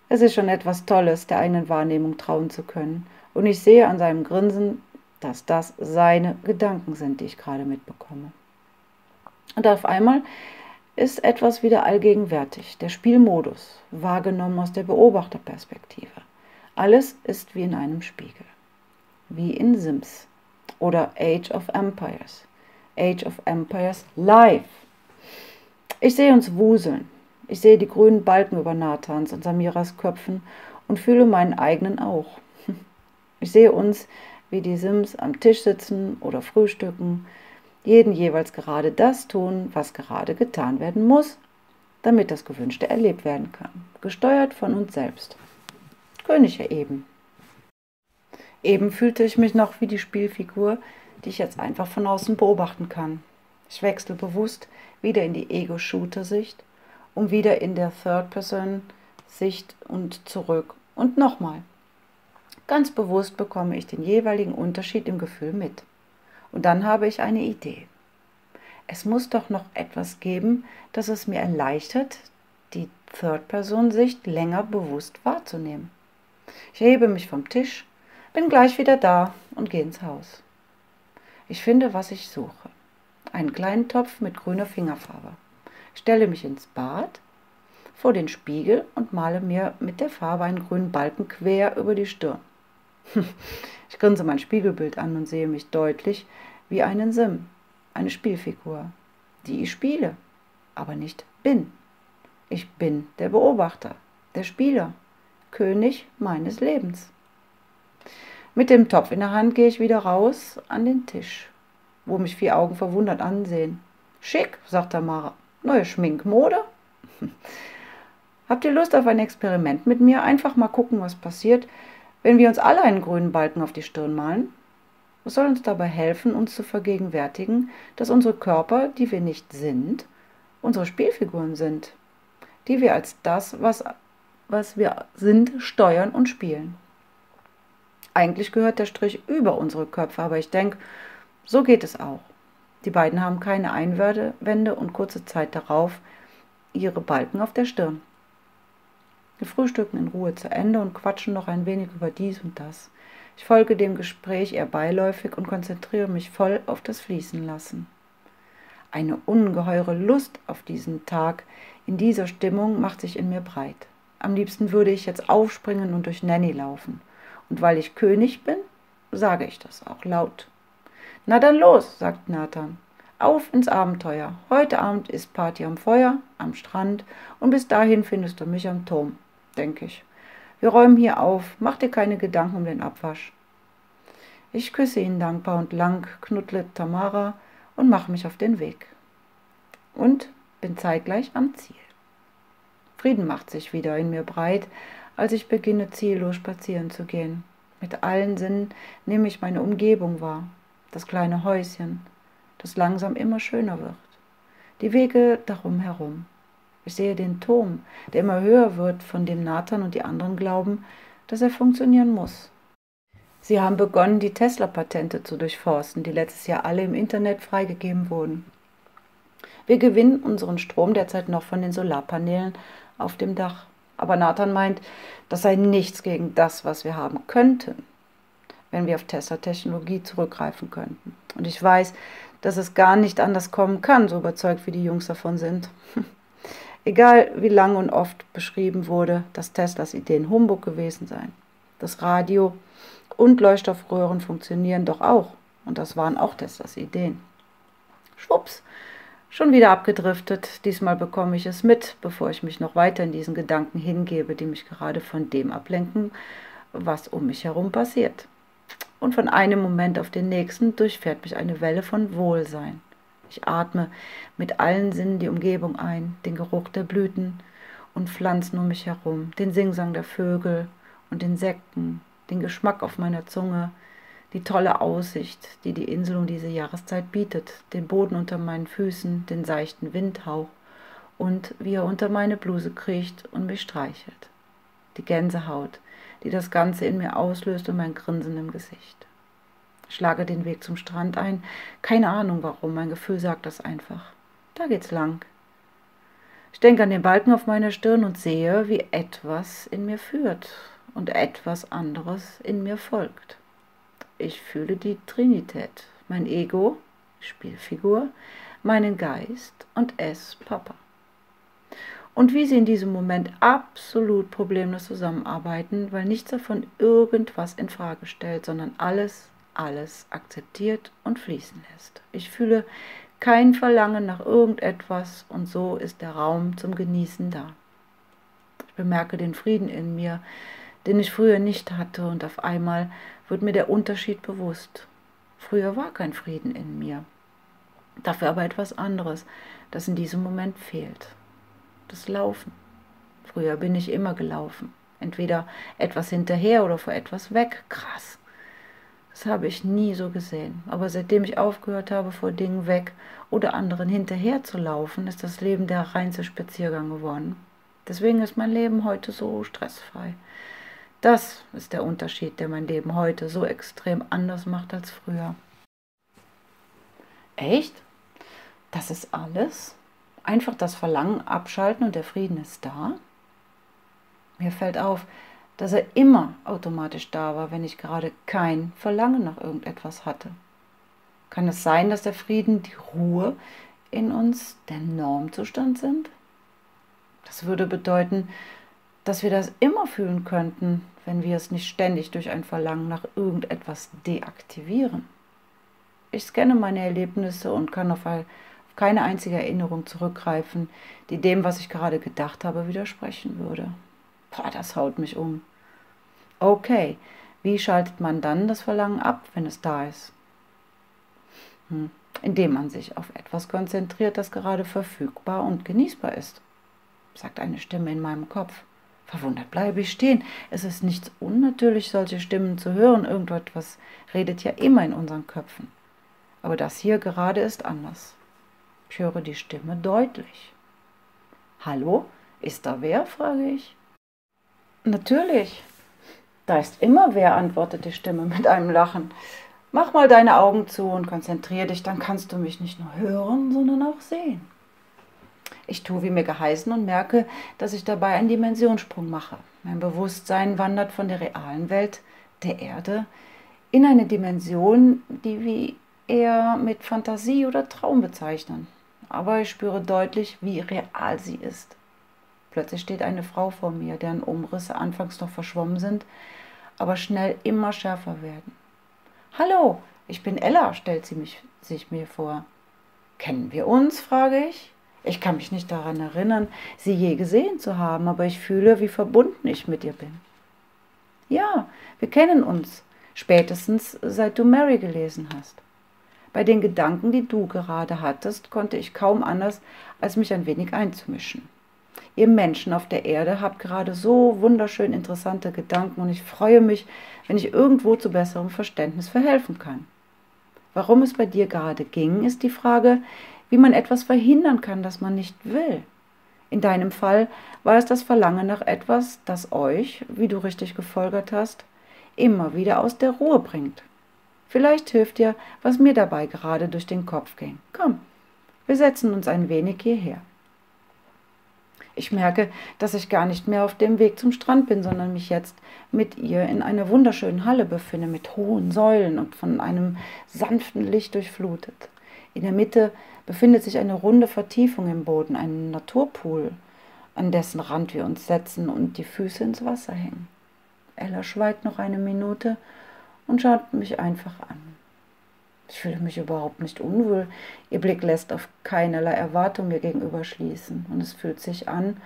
Es ist schon etwas Tolles, der eigenen Wahrnehmung trauen zu können. Und ich sehe an seinem Grinsen, dass das seine Gedanken sind, die ich gerade mitbekomme. Und auf einmal ist etwas wieder allgegenwärtig, der Spielmodus, wahrgenommen aus der Beobachterperspektive. Alles ist wie in einem Spiegel wie in Sims oder Age of Empires. Age of Empires Live. Ich sehe uns wuseln. Ich sehe die grünen Balken über Nathans und Samiras Köpfen und fühle meinen eigenen auch. <laughs> Ich sehe uns, wie die Sims am Tisch sitzen oder frühstücken, jeden jeweils gerade das tun, was gerade getan werden muss, damit das Gewünschte erlebt werden kann, gesteuert von uns selbst. Könige eben. Eben fühlte ich mich noch wie die Spielfigur, die ich jetzt einfach von außen beobachten kann. Ich wechsle bewusst wieder in die Ego-Shooter-Sicht, um wieder in der Third-Person-Sicht und zurück und nochmal. Ganz bewusst bekomme ich den jeweiligen Unterschied im Gefühl mit. Und dann habe ich eine Idee. Es muss doch noch etwas geben, das es mir erleichtert, die Third-Person-Sicht länger bewusst wahrzunehmen. Ich hebe mich vom Tisch, bin gleich wieder da und gehe ins Haus. Ich finde, was ich suche. Einen kleinen Topf mit grüner Fingerfarbe. Ich stelle mich ins Bad, vor den Spiegel und male mir mit der Farbe einen grünen Balken quer über die Stirn. <laughs> Ich grinse mein Spiegelbild an und sehe mich deutlich wie einen Sim, eine Spielfigur, die ich spiele, aber nicht bin. Ich bin der Beobachter, der Spieler, König meines Lebens. Mit dem Topf in der Hand gehe ich wieder raus an den Tisch, wo mich vier Augen verwundert ansehen. Schick, sagt Tamara. Neue Schminkmode? <laughs> Habt ihr Lust auf ein Experiment mit mir? Einfach mal gucken, was passiert, wenn wir uns alle einen grünen Balken auf die Stirn malen? Was soll uns dabei helfen, uns zu vergegenwärtigen, dass unsere Körper, die wir nicht sind, unsere Spielfiguren sind, die wir als das, was, was wir sind, steuern und spielen. Eigentlich gehört der Strich über unsere Köpfe, aber ich denke, so geht es auch. Die beiden haben keine Einwände und kurze Zeit darauf ihre Balken auf der Stirn. Wir frühstücken in Ruhe zu Ende und quatschen noch ein wenig über dies und das. Ich folge dem Gespräch eher beiläufig und konzentriere mich voll auf das Fließen lassen. Eine ungeheure Lust auf diesen Tag in dieser Stimmung macht sich in mir breit. Am liebsten würde ich jetzt aufspringen und durch Nanny laufen. Und weil ich König bin, sage ich das auch laut. Na dann los, sagt Nathan. Auf ins Abenteuer. Heute Abend ist Party am Feuer, am Strand und bis dahin findest du mich am Turm, denke ich. Wir räumen hier auf, mach dir keine Gedanken um den Abwasch. Ich küsse ihn dankbar und lang, knuddle Tamara und mache mich auf den Weg. Und bin zeitgleich am Ziel. Frieden macht sich wieder in mir breit, als ich beginne ziellos spazieren zu gehen. Mit allen Sinnen nehme ich meine Umgebung wahr, das kleine Häuschen, das langsam immer schöner wird, die Wege darum herum. Ich sehe den Turm, der immer höher wird, von dem Nathan und die anderen glauben, dass er funktionieren muss. Sie haben begonnen, die Tesla-Patente zu durchforsten, die letztes Jahr alle im Internet freigegeben wurden. Wir gewinnen unseren Strom derzeit noch von den Solarpanelen auf dem Dach. Aber Nathan meint, das sei nichts gegen das, was wir haben könnten, wenn wir auf Tesla-Technologie zurückgreifen könnten. Und ich weiß, dass es gar nicht anders kommen kann, so überzeugt wie die Jungs davon sind. <laughs> Egal wie lang und oft beschrieben wurde, dass Teslas Ideen Humbug gewesen seien. Das Radio und Leuchtstoffröhren funktionieren doch auch. Und das waren auch Teslas Ideen. Schwupps, schon wieder abgedriftet. Diesmal bekomme ich es mit, bevor ich mich noch weiter in diesen Gedanken hingebe, die mich gerade von dem ablenken, was um mich herum passiert. Und von einem Moment auf den nächsten durchfährt mich eine Welle von Wohlsein. Ich atme mit allen Sinnen die Umgebung ein, den Geruch der Blüten und Pflanzen um mich herum, den Singsang der Vögel und Insekten, den Geschmack auf meiner Zunge, die tolle Aussicht, die die Insel um diese Jahreszeit bietet, den Boden unter meinen Füßen, den seichten Windhauch und wie er unter meine Bluse kriecht und mich streichelt. Die Gänsehaut, die das Ganze in mir auslöst und mein Grinsen im Gesicht. Schlage den Weg zum Strand ein, keine Ahnung warum, mein Gefühl sagt das einfach. Da geht's lang. Ich denke an den Balken auf meiner Stirn und sehe, wie etwas in mir führt, und etwas anderes in mir folgt. Ich fühle die Trinität, mein Ego, Spielfigur, meinen Geist und es, Papa. Und wie sie in diesem Moment absolut problemlos zusammenarbeiten, weil nichts davon irgendwas in Frage stellt, sondern alles, alles akzeptiert und fließen lässt. Ich fühle kein Verlangen nach irgendetwas und so ist der Raum zum Genießen da. Ich bemerke den Frieden in mir, den ich früher nicht hatte, und auf einmal wird mir der Unterschied bewusst. Früher war kein Frieden in mir, dafür aber etwas anderes, das in diesem Moment fehlt. Das Laufen. Früher bin ich immer gelaufen, entweder etwas hinterher oder vor etwas weg. Krass. Das habe ich nie so gesehen. Aber seitdem ich aufgehört habe, vor Dingen weg oder anderen hinterher zu laufen, ist das Leben der reinste Spaziergang geworden. Deswegen ist mein Leben heute so stressfrei. Das ist der Unterschied, der mein Leben heute so extrem anders macht als früher. Echt? Das ist alles? Einfach das Verlangen abschalten und der Frieden ist da? Mir fällt auf, dass er immer automatisch da war, wenn ich gerade kein Verlangen nach irgendetwas hatte. Kann es sein, dass der Frieden, die Ruhe in uns der Normzustand sind? Das würde bedeuten, dass wir das immer fühlen könnten, wenn wir es nicht ständig durch ein Verlangen nach irgendetwas deaktivieren. Ich scanne meine Erlebnisse und kann auf keine einzige Erinnerung zurückgreifen, die dem, was ich gerade gedacht habe, widersprechen würde. Boah, das haut mich um. Okay, wie schaltet man dann das Verlangen ab, wenn es da ist? Hm. Indem man sich auf etwas konzentriert, das gerade verfügbar und genießbar ist, sagt eine Stimme in meinem Kopf. Verwundert bleibe ich stehen. Es ist nichts unnatürlich, solche Stimmen zu hören. Irgendetwas redet ja immer in unseren Köpfen. Aber das hier gerade ist anders. Ich höre die Stimme deutlich. Hallo, ist da wer? frage ich. Natürlich. Da ist immer wer, antwortet die Stimme mit einem Lachen. Mach mal deine Augen zu und konzentriere dich, dann kannst du mich nicht nur hören, sondern auch sehen. Ich tue, wie mir geheißen und merke, dass ich dabei einen Dimensionssprung mache. Mein Bewusstsein wandert von der realen Welt, der Erde, in eine Dimension, die wir eher mit Fantasie oder Traum bezeichnen. Aber ich spüre deutlich, wie real sie ist. Plötzlich steht eine Frau vor mir, deren Umrisse anfangs noch verschwommen sind, aber schnell immer schärfer werden. Hallo, ich bin Ella, stellt sie mich, sich mir vor. Kennen wir uns? frage ich. Ich kann mich nicht daran erinnern, sie je gesehen zu haben, aber ich fühle, wie verbunden ich mit ihr bin. Ja, wir kennen uns, spätestens seit du Mary gelesen hast. Bei den Gedanken, die du gerade hattest, konnte ich kaum anders, als mich ein wenig einzumischen. Ihr Menschen auf der Erde habt gerade so wunderschön interessante Gedanken und ich freue mich, wenn ich irgendwo zu besserem Verständnis verhelfen kann. Warum es bei dir gerade ging, ist die Frage, wie man etwas verhindern kann, das man nicht will. In deinem Fall war es das Verlangen nach etwas, das euch, wie du richtig gefolgert hast, immer wieder aus der Ruhe bringt. Vielleicht hilft dir, was mir dabei gerade durch den Kopf ging. Komm, wir setzen uns ein wenig hierher. Ich merke, dass ich gar nicht mehr auf dem Weg zum Strand bin, sondern mich jetzt mit ihr in einer wunderschönen Halle befinde, mit hohen Säulen und von einem sanften Licht durchflutet. In der Mitte befindet sich eine runde Vertiefung im Boden, ein Naturpool, an dessen Rand wir uns setzen und die Füße ins Wasser hängen. Ella schweigt noch eine Minute und schaut mich einfach an. Ich fühle mich überhaupt nicht unwohl. Ihr Blick lässt auf keinerlei Erwartung mir gegenüber schließen. Und es fühlt sich an,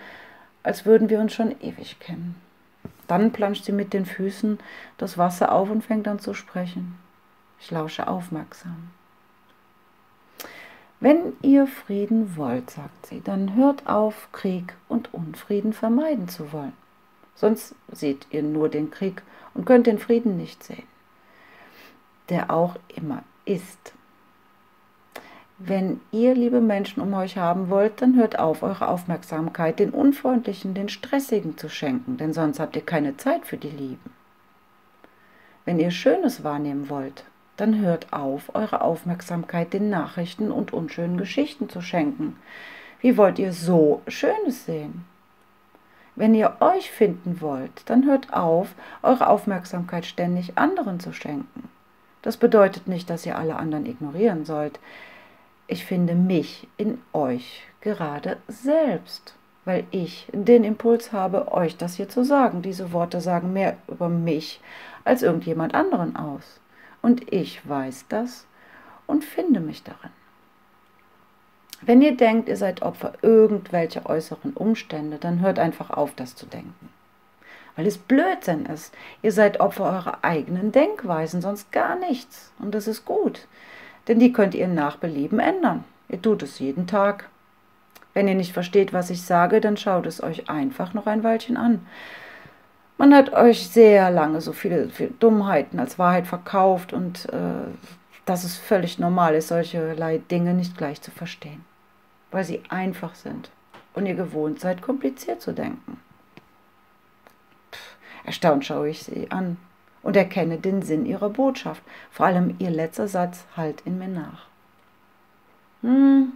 als würden wir uns schon ewig kennen. Dann planscht sie mit den Füßen das Wasser auf und fängt an zu sprechen. Ich lausche aufmerksam. Wenn ihr Frieden wollt, sagt sie, dann hört auf, Krieg und Unfrieden vermeiden zu wollen. Sonst seht ihr nur den Krieg und könnt den Frieden nicht sehen, der auch immer ist. Wenn ihr, liebe Menschen, um euch haben wollt, dann hört auf, eure Aufmerksamkeit den Unfreundlichen, den Stressigen zu schenken, denn sonst habt ihr keine Zeit für die Lieben. Wenn ihr Schönes wahrnehmen wollt, dann hört auf, eure Aufmerksamkeit den Nachrichten und unschönen Geschichten zu schenken. Wie wollt ihr so Schönes sehen? Wenn ihr euch finden wollt, dann hört auf, eure Aufmerksamkeit ständig anderen zu schenken. Das bedeutet nicht, dass ihr alle anderen ignorieren sollt. Ich finde mich in euch gerade selbst, weil ich den Impuls habe, euch das hier zu sagen. Diese Worte sagen mehr über mich als irgendjemand anderen aus. Und ich weiß das und finde mich darin. Wenn ihr denkt, ihr seid Opfer irgendwelcher äußeren Umstände, dann hört einfach auf, das zu denken weil es Blödsinn ist. Ihr seid Opfer eurer eigenen Denkweisen, sonst gar nichts. Und das ist gut, denn die könnt ihr nach Belieben ändern. Ihr tut es jeden Tag. Wenn ihr nicht versteht, was ich sage, dann schaut es euch einfach noch ein Weilchen an. Man hat euch sehr lange so viele, viele Dummheiten als Wahrheit verkauft und äh, dass es völlig normal ist, solcherlei Dinge nicht gleich zu verstehen, weil sie einfach sind und ihr gewohnt seid, kompliziert zu denken. Erstaunt schaue ich sie an und erkenne den Sinn ihrer Botschaft. Vor allem ihr letzter Satz halt in mir nach. Hm,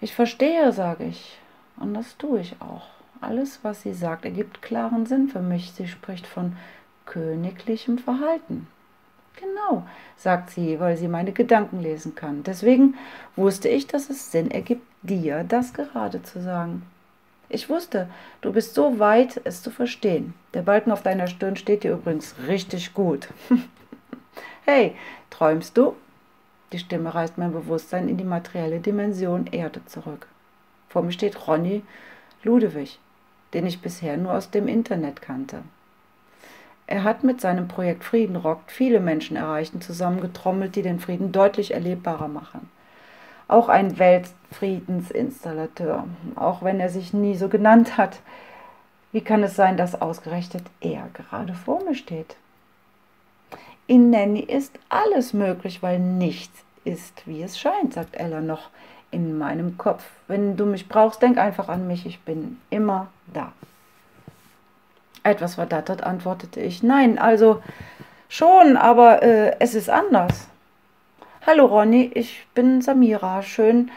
ich verstehe, sage ich. Und das tue ich auch. Alles, was sie sagt, ergibt klaren Sinn für mich. Sie spricht von königlichem Verhalten. Genau, sagt sie, weil sie meine Gedanken lesen kann. Deswegen wusste ich, dass es Sinn ergibt, dir das gerade zu sagen. Ich wusste, du bist so weit, es zu verstehen. Der Balken auf deiner Stirn steht dir übrigens richtig gut. <laughs> hey, träumst du? Die Stimme reißt mein Bewusstsein in die materielle Dimension Erde zurück. Vor mir steht Ronny Ludewig, den ich bisher nur aus dem Internet kannte. Er hat mit seinem Projekt Frieden rockt viele Menschen erreicht und zusammengetrommelt, die den Frieden deutlich erlebbarer machen auch ein Weltfriedensinstallateur, auch wenn er sich nie so genannt hat. Wie kann es sein, dass ausgerechnet er gerade vor mir steht? In Nanny ist alles möglich, weil nichts ist, wie es scheint, sagt Ella noch in meinem Kopf. Wenn du mich brauchst, denk einfach an mich, ich bin immer da. Etwas verdattert antwortete ich, nein, also schon, aber äh, es ist anders. Hallo Ronny, ich bin Samira. Schön,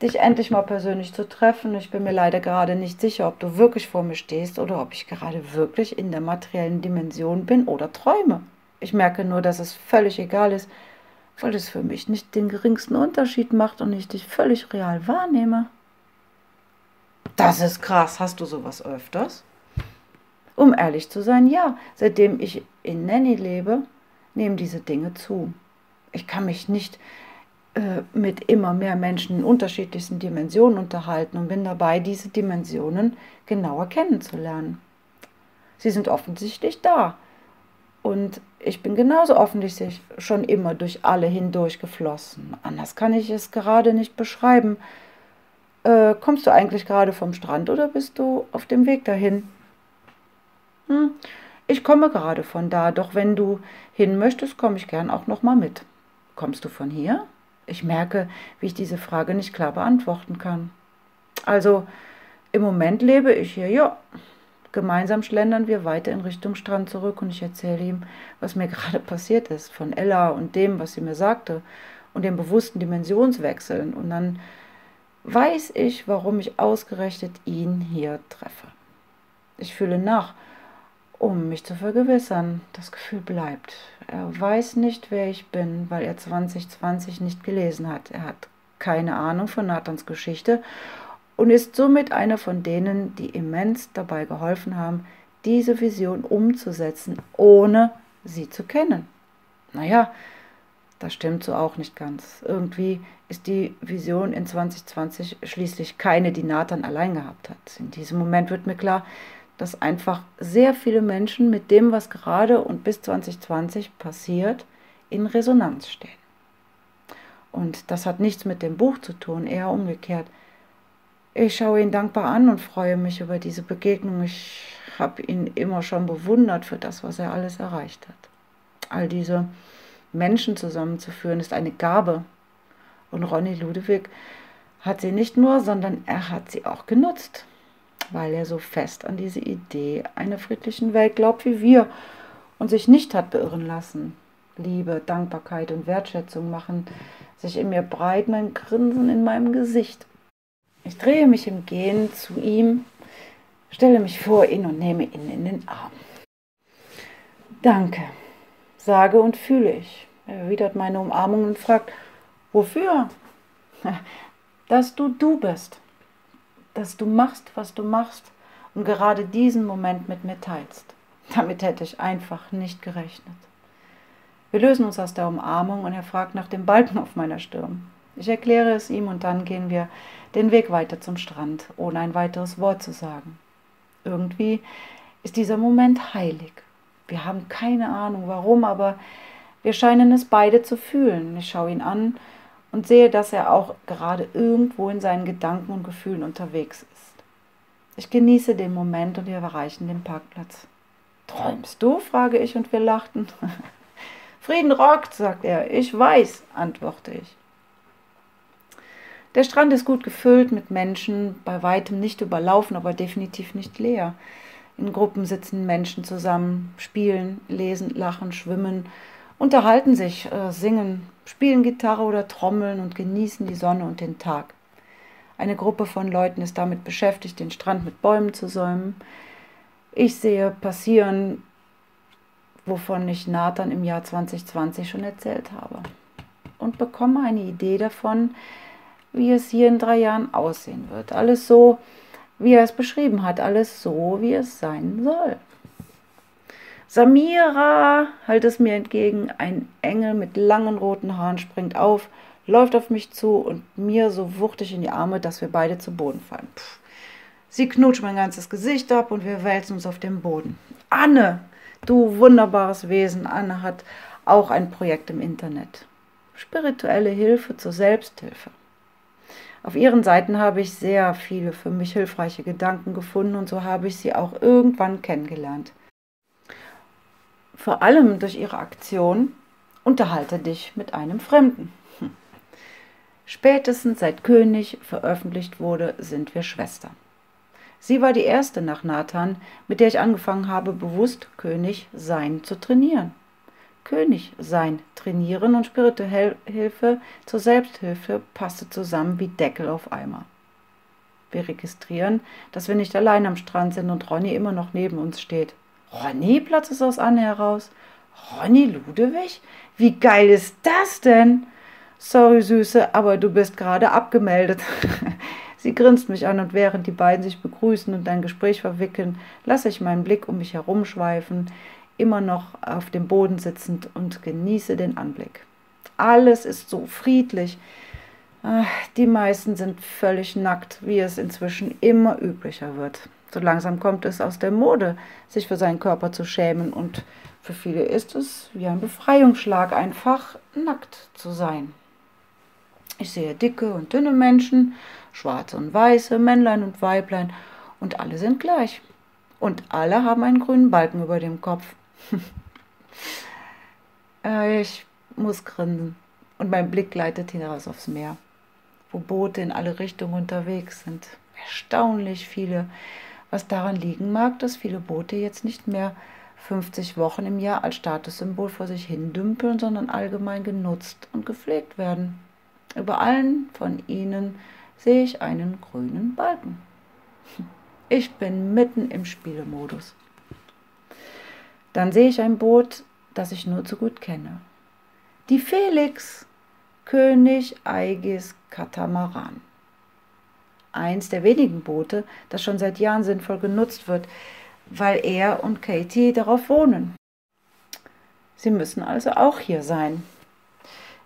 dich endlich mal persönlich zu treffen. Ich bin mir leider gerade nicht sicher, ob du wirklich vor mir stehst oder ob ich gerade wirklich in der materiellen Dimension bin oder träume. Ich merke nur, dass es völlig egal ist, weil es für mich nicht den geringsten Unterschied macht und ich dich völlig real wahrnehme. Das ist krass. Hast du sowas öfters? Um ehrlich zu sein, ja. Seitdem ich in Nanny lebe, nehmen diese Dinge zu. Ich kann mich nicht äh, mit immer mehr Menschen in unterschiedlichsten Dimensionen unterhalten und bin dabei, diese Dimensionen genauer kennenzulernen. Sie sind offensichtlich da. Und ich bin genauso offensichtlich schon immer durch alle hindurch geflossen. Anders kann ich es gerade nicht beschreiben. Äh, kommst du eigentlich gerade vom Strand oder bist du auf dem Weg dahin? Hm, ich komme gerade von da, doch wenn du hin möchtest, komme ich gern auch noch mal mit. Kommst du von hier? Ich merke, wie ich diese Frage nicht klar beantworten kann. Also, im Moment lebe ich hier, ja. Gemeinsam schlendern wir weiter in Richtung Strand zurück und ich erzähle ihm, was mir <laughs> gerade passiert ist, von Ella und dem, was sie mir sagte und dem bewussten Dimensionswechseln. Und dann weiß ich, warum ich ausgerechnet ihn hier treffe. Ich fühle nach, um mich zu vergewissern. Das Gefühl bleibt. Er weiß nicht, wer ich bin, weil er 2020 nicht gelesen hat. Er hat keine Ahnung von Nathans Geschichte und ist somit einer von denen, die immens dabei geholfen haben, diese Vision umzusetzen, ohne sie zu kennen. Naja, das stimmt so auch nicht ganz. Irgendwie ist die Vision in 2020 schließlich keine, die Nathan allein gehabt hat. In diesem Moment wird mir klar, dass einfach sehr viele Menschen mit dem, was gerade und bis 2020 passiert, in Resonanz stehen. Und das hat nichts mit dem Buch zu tun, eher umgekehrt. Ich schaue ihn dankbar an und freue mich über diese Begegnung. Ich habe ihn immer schon bewundert für das, was er alles erreicht hat. All diese Menschen zusammenzuführen, ist eine Gabe. Und Ronny Ludewig hat sie nicht nur, sondern er hat sie auch genutzt weil er so fest an diese Idee einer friedlichen Welt glaubt wie wir und sich nicht hat beirren lassen. Liebe, Dankbarkeit und Wertschätzung machen sich in mir breit, mein Grinsen in meinem Gesicht. Ich drehe mich im Gehen zu ihm, stelle mich vor ihn und nehme ihn in den Arm. Danke, sage und fühle ich. Er erwidert meine Umarmung und fragt, wofür? <laughs> Dass du du bist dass du machst, was du machst und gerade diesen Moment mit mir teilst. Damit hätte ich einfach nicht gerechnet. Wir lösen uns aus der Umarmung und er fragt nach dem Balken auf meiner Stirn. Ich erkläre es ihm und dann gehen wir den Weg weiter zum Strand, ohne ein weiteres Wort zu sagen. Irgendwie ist dieser Moment heilig. Wir haben keine Ahnung warum, aber wir scheinen es beide zu fühlen. Ich schaue ihn an und sehe, dass er auch gerade irgendwo in seinen Gedanken und Gefühlen unterwegs ist. Ich genieße den Moment und wir erreichen den Parkplatz. Träumst du? frage ich und wir lachten. <laughs> Frieden rockt, sagt er. Ich weiß, antworte ich. Der Strand ist gut gefüllt mit Menschen, bei weitem nicht überlaufen, aber definitiv nicht leer. In Gruppen sitzen Menschen zusammen, spielen, lesen, lachen, schwimmen, unterhalten sich, äh, singen, spielen Gitarre oder Trommeln und genießen die Sonne und den Tag. Eine Gruppe von Leuten ist damit beschäftigt, den Strand mit Bäumen zu säumen. Ich sehe passieren, wovon ich Nathan im Jahr 2020 schon erzählt habe. Und bekomme eine Idee davon, wie es hier in drei Jahren aussehen wird. Alles so, wie er es beschrieben hat, alles so, wie es sein soll. Samira, halt es mir entgegen, ein Engel mit langen roten Haaren springt auf, läuft auf mich zu und mir so wuchtig in die Arme, dass wir beide zu Boden fallen. Pff. Sie knutscht mein ganzes Gesicht ab und wir wälzen uns auf dem Boden. Anne, du wunderbares Wesen, Anne hat auch ein Projekt im Internet. Spirituelle Hilfe zur Selbsthilfe. Auf ihren Seiten habe ich sehr viele für mich hilfreiche Gedanken gefunden und so habe ich sie auch irgendwann kennengelernt vor allem durch ihre Aktion Unterhalte dich mit einem Fremden. Hm. Spätestens seit König veröffentlicht wurde, sind wir Schwestern. Sie war die erste nach Nathan, mit der ich angefangen habe, bewusst König sein zu trainieren. König sein trainieren und spirituelle Hilfe zur Selbsthilfe passte zusammen wie Deckel auf Eimer. Wir registrieren, dass wir nicht allein am Strand sind und Ronny immer noch neben uns steht. Ronny, platzt es aus Anne heraus. Ronny Ludewig? Wie geil ist das denn? Sorry, Süße, aber du bist gerade abgemeldet. <laughs> Sie grinst mich an und während die beiden sich begrüßen und ein Gespräch verwickeln, lasse ich meinen Blick um mich herumschweifen, immer noch auf dem Boden sitzend und genieße den Anblick. Alles ist so friedlich. Die meisten sind völlig nackt, wie es inzwischen immer üblicher wird. So langsam kommt es aus der Mode, sich für seinen Körper zu schämen und für viele ist es wie ein Befreiungsschlag, einfach nackt zu sein. Ich sehe dicke und dünne Menschen, schwarze und weiße, Männlein und Weiblein, und alle sind gleich. Und alle haben einen grünen Balken über dem Kopf. <laughs> Äh, ich muss grinsen und mein Blick gleitet hinaus aufs Meer, wo Boote in alle Richtungen unterwegs sind. Erstaunlich viele, was daran liegen mag, dass viele Boote jetzt nicht mehr 50 Wochen im Jahr als Statussymbol vor sich hin dümpeln, sondern allgemein genutzt und gepflegt werden. Über allen von ihnen sehe ich einen grünen Balken. <laughs> Ich bin mitten im Spielemodus. Dann sehe ich ein Boot, das ich nur zu gut kenne. Die Felix, König Eigis Katamaran. Eins der wenigen Boote, das schon seit Jahren sinnvoll genutzt wird, weil er und Katie darauf wohnen. Sie müssen also auch hier sein.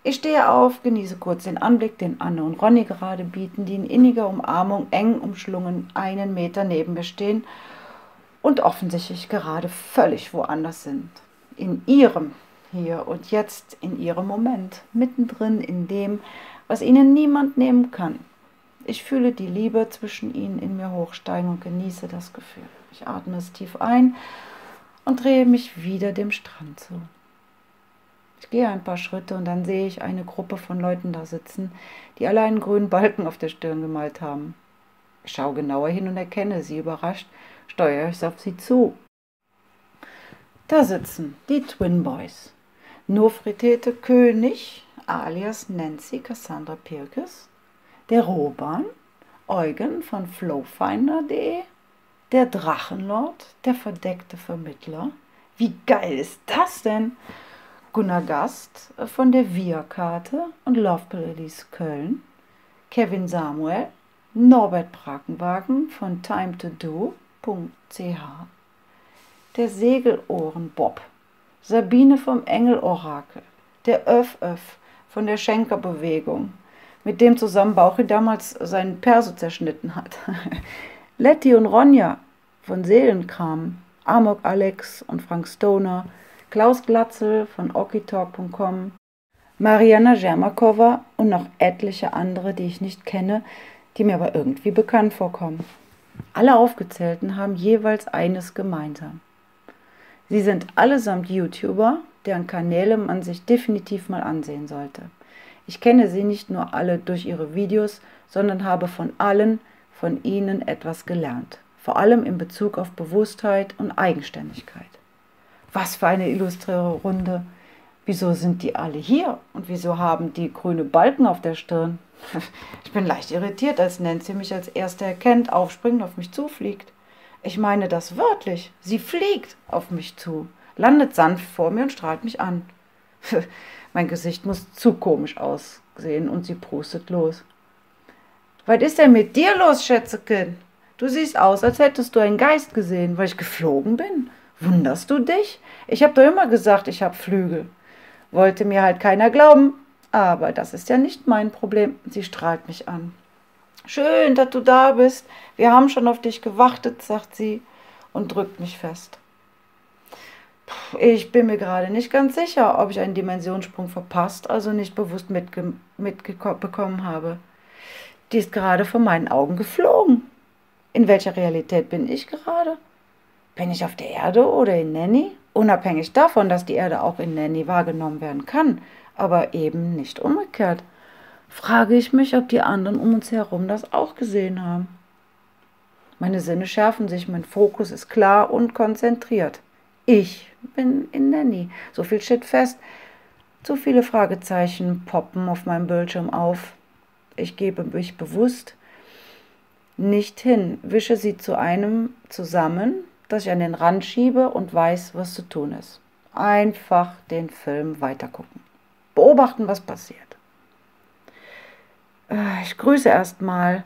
Ich stehe auf, genieße kurz den Anblick, den Anne und Ronny gerade bieten, die in inniger Umarmung eng umschlungen einen Meter neben mir stehen und offensichtlich gerade völlig woanders sind. In ihrem hier und jetzt, in ihrem Moment, mittendrin in dem, was ihnen niemand nehmen kann. Ich fühle die Liebe zwischen ihnen in mir hochsteigen und genieße das Gefühl. Ich atme es tief ein und drehe mich wieder dem Strand zu. Ich gehe ein paar Schritte und dann sehe ich eine Gruppe von Leuten da sitzen, die alle einen grünen Balken auf der Stirn gemalt haben. Ich schaue genauer hin und erkenne sie überrascht, steuere ich auf sie zu. Da sitzen die Twin Boys. Nofritete König, alias Nancy Cassandra Pirkes, der Roban, Eugen von Flowfinder.de, der Drachenlord, der verdeckte Vermittler. Wie geil ist das denn? Gunnar Gast von der Via-Karte und Love Police Köln, Kevin Samuel, Norbert Brakenwagen von timetodo.ch, der Segelohren Bob, Sabine vom Engel Orakel, der Öff Öff von der Schenkerbewegung, mit dem zusammen Bauchi damals seinen Perso zerschnitten hat, <laughs> Letty und Ronja von Seelenkram, Amok Alex und Frank Stoner, Klaus Glatzel von okitalk.com, Mariana Jermakova und noch etliche andere, die ich nicht kenne, die mir aber irgendwie bekannt vorkommen. Alle Aufgezählten haben jeweils eines gemeinsam. Sie sind allesamt YouTuber, deren Kanäle man sich definitiv mal ansehen sollte. Ich kenne sie nicht nur alle durch ihre Videos, sondern habe von allen von ihnen etwas gelernt, vor allem in Bezug auf Bewusstheit und Eigenständigkeit. Was für eine illustre Runde. Wieso sind die alle hier? Und wieso haben die grüne Balken auf der Stirn? <laughs> Ich bin leicht irritiert, als Nancy mich als Erste erkennt, aufspringt, auf mich zufliegt. Ich meine das wörtlich. Sie fliegt auf mich zu, landet sanft vor mir und strahlt mich an. <laughs> mein Gesicht muss zu komisch aussehen und sie prustet los. Was ist denn mit dir los, Schätzekind? Du siehst aus, als hättest du einen Geist gesehen, weil ich geflogen bin. Wunderst du dich? Ich habe doch immer gesagt, ich habe Flügel. Wollte mir halt keiner glauben, aber das ist ja nicht mein Problem. Sie strahlt mich an. Schön, dass du da bist. Wir haben schon auf dich gewartet, sagt sie und drückt mich fest. Ich bin mir gerade nicht ganz sicher, ob ich einen Dimensionssprung verpasst, also nicht bewusst mitbekommen habe. Die ist gerade vor meinen Augen geflogen. In welcher Realität bin ich gerade? Bin ich auf der Erde oder in Nanny? Unabhängig davon, dass die Erde auch in Nanny wahrgenommen werden kann, aber eben nicht umgekehrt, frage ich mich, ob die anderen um uns herum das auch gesehen haben. Meine Sinne schärfen sich, mein Fokus ist klar und konzentriert. Ich bin in Nanny. So viel steht fest. Zu viele Fragezeichen poppen auf meinem Bildschirm auf. Ich gebe mich bewusst nicht hin, wische sie zu einem zusammen, das ich an den Rand schiebe und weiß, was zu tun ist. Einfach den Film weitergucken. Beobachten, was passiert. Äh, ich grüße erstmal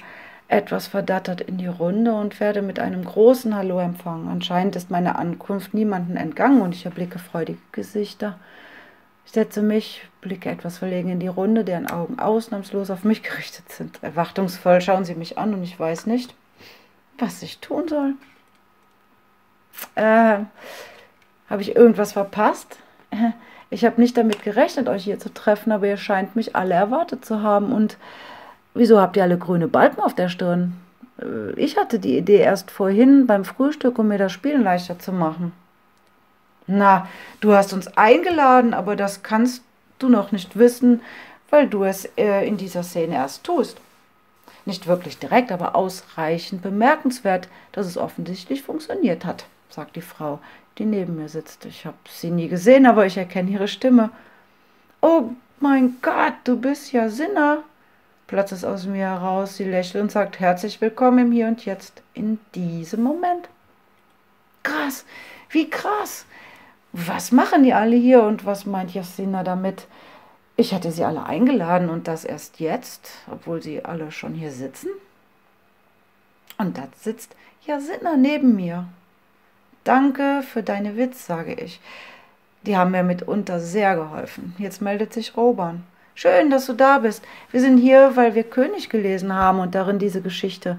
etwas verdattert in die Runde und werde mit einem großen Hallo empfangen. Anscheinend ist meine Ankunft niemanden entgangen und ich erblicke freudige Gesichter. Ich setze mich, blicke etwas verlegen in die Runde, deren Augen ausnahmslos auf mich gerichtet sind. Erwartungsvoll schauen sie mich an und ich weiß nicht, was ich tun soll. Äh, habe ich irgendwas verpasst? Ich habe nicht damit gerechnet, euch hier zu treffen, aber ihr scheint mich alle erwartet zu haben und Wieso habt ihr alle grüne Balken auf der Stirn? Äh, ich hatte die Idee erst vorhin beim Frühstück, um mir das Spielen leichter zu machen. Na, du hast uns eingeladen, aber das kannst du noch nicht wissen, weil du es äh, in dieser Szene erst tust. Nicht wirklich direkt, aber ausreichend bemerkenswert, dass es offensichtlich funktioniert hat, sagt die Frau, die neben mir sitzt. Ich habe sie nie gesehen, aber ich erkenne ihre Stimme. Oh mein Gott, du bist ja Sinner, platzt es aus mir heraus. Sie lächelt und sagt herzlich willkommen im Hier und Jetzt, in diesem Moment. Krass, wie krass. Was machen die alle hier und was meint Jasina damit? Ich hatte sie alle eingeladen und das erst jetzt, obwohl sie alle schon hier sitzen. Und da sitzt Jasina neben mir. Danke für deine Witz, sage ich. Die haben mir mitunter sehr geholfen. Jetzt meldet sich Roban. Schön, dass du da bist. Wir sind hier, weil wir König gelesen haben und darin diese Geschichte.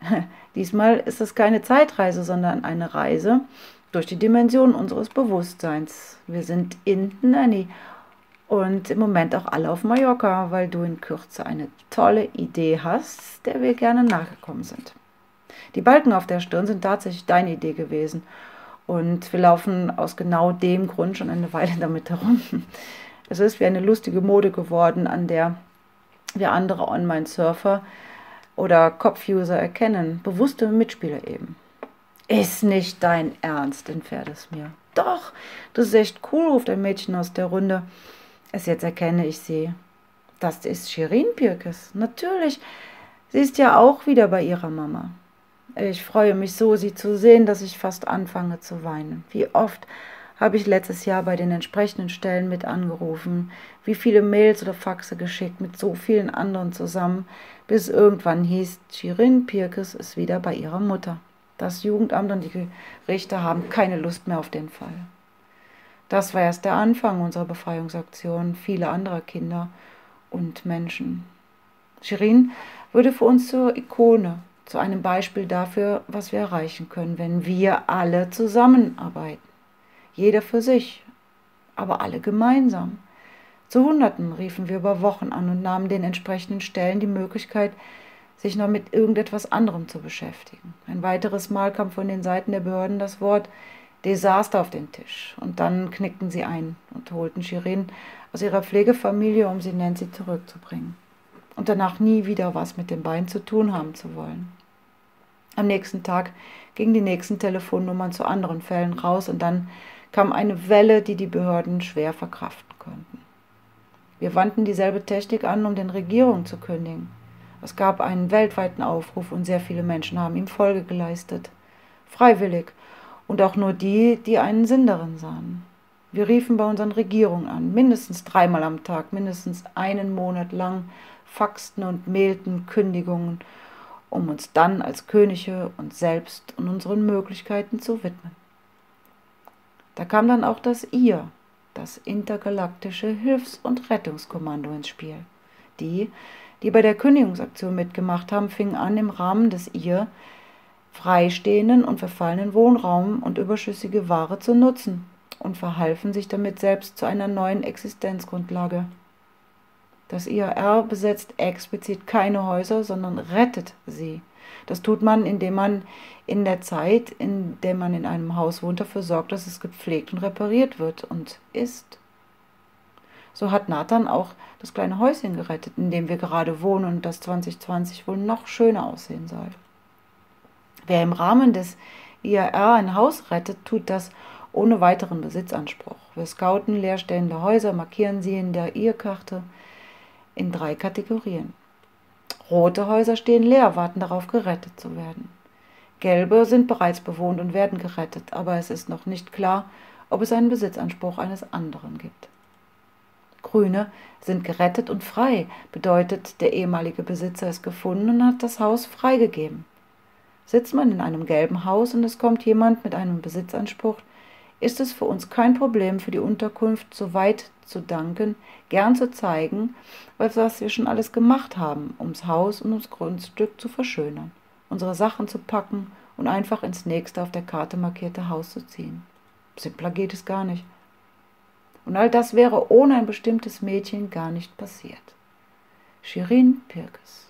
<laughs> Diesmal ist es keine Zeitreise, sondern eine Reise durch die Dimension unseres Bewusstseins. Wir sind in Nanny und im Moment auch alle auf Mallorca, weil du in Kürze eine tolle Idee hast, der wir gerne nachgekommen sind. Die Balken auf der Stirn sind tatsächlich deine Idee gewesen und wir laufen aus genau dem Grund schon eine Weile damit herum. Es ist wie eine lustige Mode geworden, an der wir andere Online-Surfer oder Kopfuser erkennen. Bewusste Mitspieler eben. Ist nicht dein Ernst, entfährt es mir. Doch, das ist echt cool, ruft ein Mädchen aus der Runde. Es jetzt erkenne ich sie. Das ist Shirin Pirkes. Natürlich. Sie ist ja auch wieder bei ihrer Mama. Ich freue mich so, sie zu sehen, dass ich fast anfange zu weinen. Wie oft habe ich letztes Jahr bei den entsprechenden Stellen mit angerufen, wie viele Mails oder Faxe geschickt mit so vielen anderen zusammen, bis irgendwann hieß, Shirin Pirkes ist wieder bei ihrer Mutter. Das Jugendamt und die Richter haben keine Lust mehr auf den Fall. Das war erst der Anfang unserer Befreiungsaktion vieler anderer Kinder und Menschen. Shirin würde für uns zur Ikone, zu einem Beispiel dafür, was wir erreichen können, wenn wir alle zusammenarbeiten jeder für sich, aber alle gemeinsam. Zu Hunderten riefen wir über Wochen an und nahmen den entsprechenden Stellen die Möglichkeit, sich noch mit irgendetwas anderem zu beschäftigen. Ein weiteres Mal kam von den Seiten der Behörden das Wort Desaster auf den Tisch. Und dann knickten sie ein und holten Shirin aus ihrer Pflegefamilie, um sie Nancy zurückzubringen. Und danach nie wieder was mit dem Bein zu tun haben zu wollen. Am nächsten Tag gingen die nächsten Telefonnummern zu anderen Fällen raus und dann kam eine Welle, die die Behörden schwer verkraften konnten. Wir wandten dieselbe Technik an, um den Regierungen zu kündigen. Es gab einen weltweiten Aufruf und sehr viele Menschen haben ihm Folge geleistet. Freiwillig und auch nur die, die einen Sinn darin sahen. Wir riefen bei unseren Regierungen an, mindestens dreimal am Tag, mindestens einen Monat lang, faxten und mailten Kündigungen, um uns dann als Könige uns selbst und unseren Möglichkeiten zu widmen. Da kam dann auch das IR, das intergalaktische Hilfs- und Rettungskommando ins Spiel. Die, die bei der Kündigungsaktion mitgemacht haben, fingen an, im Rahmen des IR freistehenden und verfallenen Wohnraum und überschüssige Ware zu nutzen und verhalfen sich damit selbst zu einer neuen Existenzgrundlage. Das IRR besetzt explizit keine Häuser, sondern rettet sie. Das tut man, indem man in der Zeit, in der man in einem Haus wohnt, dafür sorgt, dass es gepflegt und repariert wird und ist. So hat Nathan auch das kleine Häuschen gerettet, in dem wir gerade wohnen und das 2020 wohl noch schöner aussehen soll. Wer im Rahmen des IRR ein Haus rettet, tut das, ohne weiteren Besitzanspruch. Wir scouten leerstehende Häuser, markieren sie in der Irrkarte in drei Kategorien. Rote Häuser stehen leer, warten darauf, gerettet zu werden. Gelbe sind bereits bewohnt und werden gerettet, aber es ist noch nicht klar, ob es einen Besitzanspruch eines anderen gibt. Grüne sind gerettet und frei, bedeutet, der ehemalige Besitzer ist gefunden und hat das Haus freigegeben. Sitzt man in einem gelben Haus und es kommt jemand mit einem Besitzanspruch, ist es für uns kein Problem, für die Unterkunft so weit zu danken, gern zu zeigen, was wir schon alles gemacht haben, ums Haus und ums Grundstück zu verschönern, unsere Sachen zu packen und einfach ins nächste auf der Karte markierte Haus zu ziehen. Simpler geht es gar nicht. Und all das wäre ohne ein bestimmtes Mädchen gar nicht passiert. Shirin Pirkes.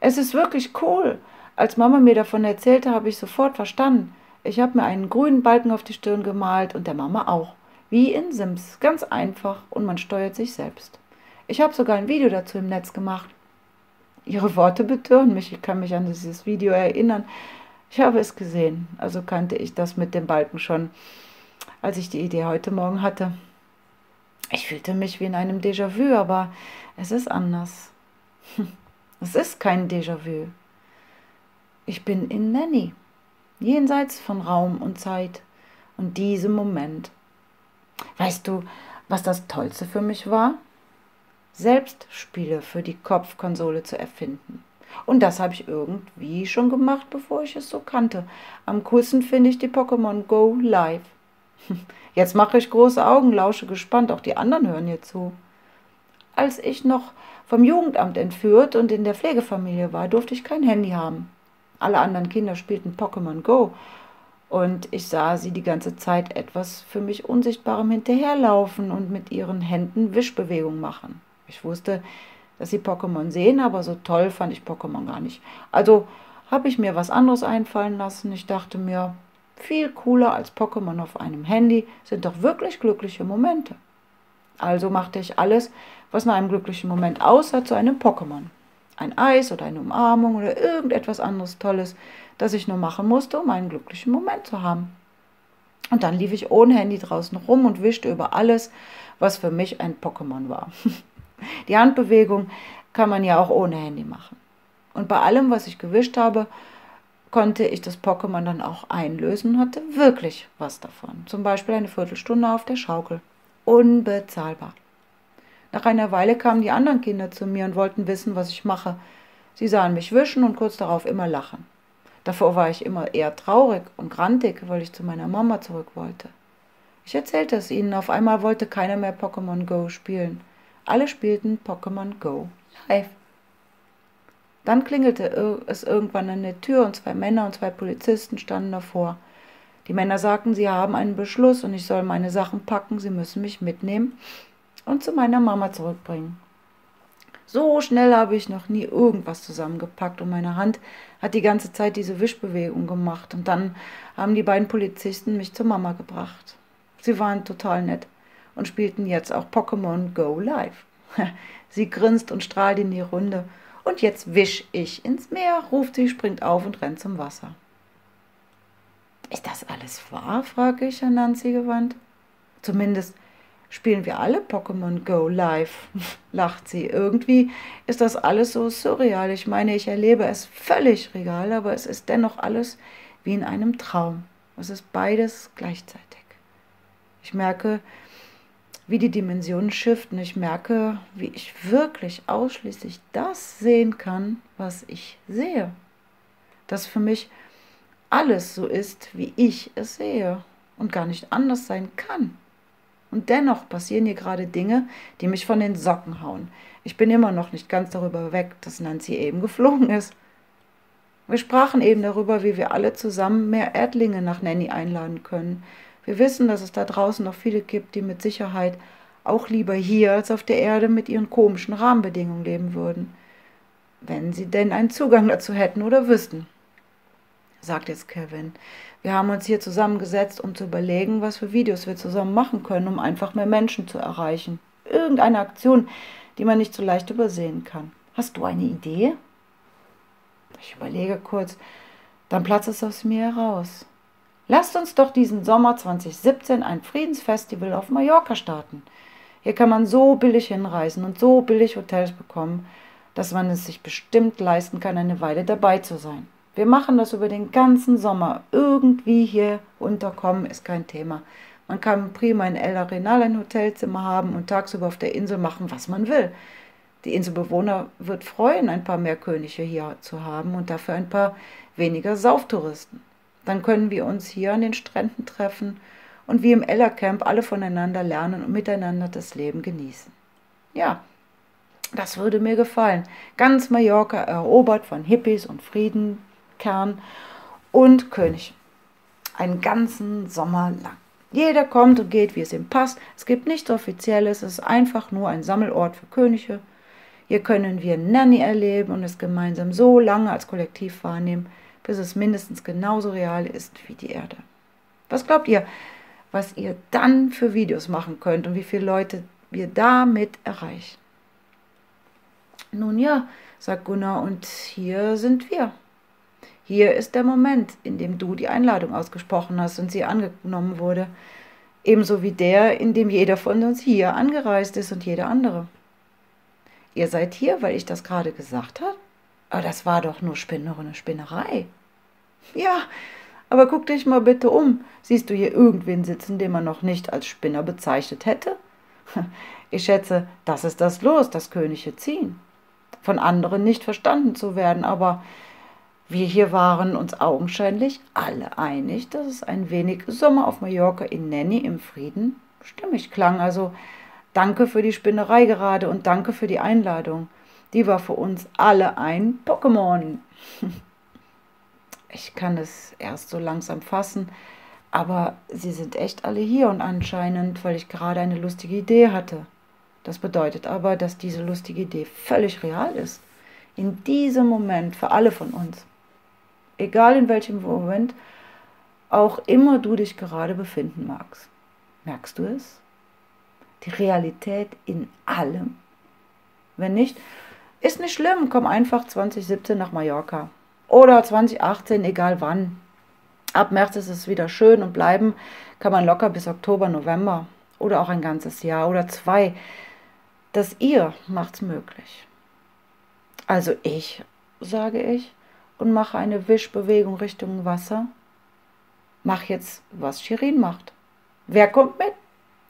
Es ist wirklich cool. Als Mama mir davon erzählte, habe ich sofort verstanden. Ich habe mir einen grünen Balken auf die Stirn gemalt und der Mama auch. Wie in Sims. Ganz einfach und man steuert sich selbst. Ich habe sogar ein Video dazu im Netz gemacht. Ihre Worte betören mich. Ich kann mich an dieses Video erinnern. Ich habe es gesehen. Also kannte ich das mit dem Balken schon, als ich die Idee heute Morgen hatte. Ich fühlte mich wie in einem Déjà-vu, aber es ist anders. <laughs> Es ist kein Déjà-vu. Ich bin in Nanny jenseits von Raum und Zeit und diesem Moment. Weißt du, was das Tollste für mich war? Selbst Spiele für die Kopfkonsole zu erfinden. Und das habe ich irgendwie schon gemacht, bevor ich es so kannte. Am coolsten finde ich die Pokémon Go live. <laughs> Jetzt mache ich große Augen, lausche gespannt, auch die anderen hören hier zu. Als ich noch vom Jugendamt entführt und in der Pflegefamilie war, durfte ich kein Handy haben. Alle anderen Kinder spielten Pokémon Go und ich sah sie die ganze Zeit etwas für mich Unsichtbarem hinterherlaufen und mit ihren Händen Wischbewegungen machen. Ich wusste, dass sie Pokémon sehen, aber so toll fand ich Pokémon gar nicht. Also habe ich mir was anderes einfallen lassen. Ich dachte mir, viel cooler als Pokémon auf einem Handy sind doch wirklich glückliche Momente. Also machte ich alles, was nach einem glücklichen Moment aussah, zu einem Pokémon ein Eis oder eine Umarmung oder irgendetwas anderes Tolles, das ich nur machen musste, um einen glücklichen Moment zu haben. Und dann lief ich ohne Handy draußen rum und wischte über alles, was für mich ein Pokémon war. <laughs> Die Handbewegung kann man ja auch ohne Handy machen. Und bei allem, was ich gewischt habe, konnte ich das Pokémon dann auch einlösen und hatte wirklich was davon. Zum Beispiel eine Viertelstunde auf der Schaukel. Unbezahlbar. Nach einer Weile kamen die anderen Kinder zu mir und wollten wissen, was ich mache. Sie sahen mich wischen und kurz darauf immer lachen. Davor war ich immer eher traurig und grantig, weil ich zu meiner Mama zurück wollte. Ich erzählte es ihnen, auf einmal wollte keiner mehr Pokémon Go spielen. Alle spielten Pokémon Go live. Dann klingelte es irgendwann an der Tür und zwei Männer und zwei Polizisten standen davor. Die Männer sagten, sie haben einen Beschluss und ich soll meine Sachen packen, sie müssen mich mitnehmen und zu meiner Mama zurückbringen. So schnell habe ich noch nie irgendwas zusammengepackt und meine Hand hat die ganze Zeit diese Wischbewegung gemacht und dann haben die beiden Polizisten mich zur Mama gebracht. Sie waren total nett und spielten jetzt auch Pokémon Go Live. <laughs> Sie grinst und strahlt in die Runde und jetzt wisch ich ins Meer, ruft sie, springt auf und rennt zum Wasser. Ist das alles wahr? frage ich an Nancy gewandt. Zumindest spielen wir alle Pokémon Go live, <laughs> lacht sie. Irgendwie ist das alles so surreal. Ich meine, ich erlebe es völlig real, aber es ist dennoch alles wie in einem Traum. Es ist beides gleichzeitig. Ich merke, wie die Dimensionen shiften. Ich merke, wie ich wirklich ausschließlich das sehen kann, was ich sehe. Dass für mich alles so ist, wie ich es sehe und gar nicht anders sein kann. Und dennoch passieren hier gerade Dinge, die mich von den Socken hauen. Ich bin immer noch nicht ganz darüber weg, dass Nancy eben geflogen ist. Wir sprachen eben darüber, wie wir alle zusammen mehr Erdlinge nach Nanny einladen können. Wir wissen, dass es da draußen noch viele gibt, die mit Sicherheit auch lieber hier als auf der Erde mit ihren komischen Rahmenbedingungen leben würden. Wenn sie denn einen Zugang dazu hätten oder wüssten, sagt jetzt Kevin. Wir haben uns hier zusammengesetzt, um zu überlegen, was für Videos wir zusammen machen können, um einfach mehr Menschen zu erreichen. Irgendeine Aktion, die man nicht so leicht übersehen kann. Hast du eine Idee? Ich überlege kurz, dann platzt es aus mir heraus. Lasst uns doch diesen Sommer 2017 ein Friedensfestival auf Mallorca starten. Hier kann man so billig hinreisen und so billig Hotels bekommen, dass man es sich bestimmt leisten kann, eine Weile dabei zu sein. Wir machen das über den ganzen Sommer. Irgendwie hier unterkommen ist kein Thema. Man kann prima in El Arenal ein Hotelzimmer haben und tagsüber auf der Insel machen, was man will. Die Inselbewohner wird freuen, ein paar mehr Könige hier zu haben und dafür ein paar weniger Sauftouristen. Dann können wir uns hier an den Stränden treffen und wie im Ellercamp alle voneinander lernen und miteinander das Leben genießen. Ja, das würde mir gefallen. Ganz Mallorca erobert von Hippies und Friedenkern und König. Einen ganzen Sommer lang. Jeder kommt und geht, wie es ihm passt. Es gibt nichts Offizielles, es ist einfach nur ein Sammelort für Könige. Hier können wir Nanny erleben und es gemeinsam so lange als Kollektiv wahrnehmen, bis es mindestens genauso real ist wie die Erde. Was glaubt ihr, was ihr dann für Videos machen könnt und wie viele Leute wir damit erreichen? Nun ja, sagt Gunnar, und hier sind wir. Hier ist der Moment, in dem du die Einladung ausgesprochen hast und sie angenommen wurde, ebenso wie der, in dem jeder von uns hier angereist ist und jeder andere. Ihr seid hier, weil ich das gerade gesagt habe? Aber das war doch nur Spinnerei, Spinnerei. Ja, aber guck dich mal bitte um. Siehst du hier irgendwen sitzen, den man noch nicht als Spinner bezeichnet hätte? <laughs> Ich schätze, das ist das Los, das Könige ziehen. Von anderen nicht verstanden zu werden, aber wir hier waren uns augenscheinlich alle einig, dass es ein wenig Sommer auf Mallorca in Nanny im Frieden stimmig klang. Also danke für die Spinnerei gerade und danke für die Einladung. Die war für uns alle ein Pokémon. <laughs> Ich kann es erst so langsam fassen, aber sie sind echt alle hier und anscheinend, weil ich gerade eine lustige Idee hatte. Das bedeutet aber, dass diese lustige Idee völlig real ist. In diesem Moment für alle von uns. Egal in welchem Moment auch immer du dich gerade befinden magst. Merkst du es? Die Realität in allem. Wenn nicht, ist nicht schlimm, komm einfach 2017 nach Mallorca. Oder 2018, egal wann. Ab März ist es wieder schön und bleiben kann man locker bis Oktober, November oder auch ein ganzes Jahr oder zwei. Das ihr macht's möglich. Also ich, sage ich, und mache eine Wischbewegung Richtung Wasser. Mach jetzt, was Shirin macht. Wer kommt mit?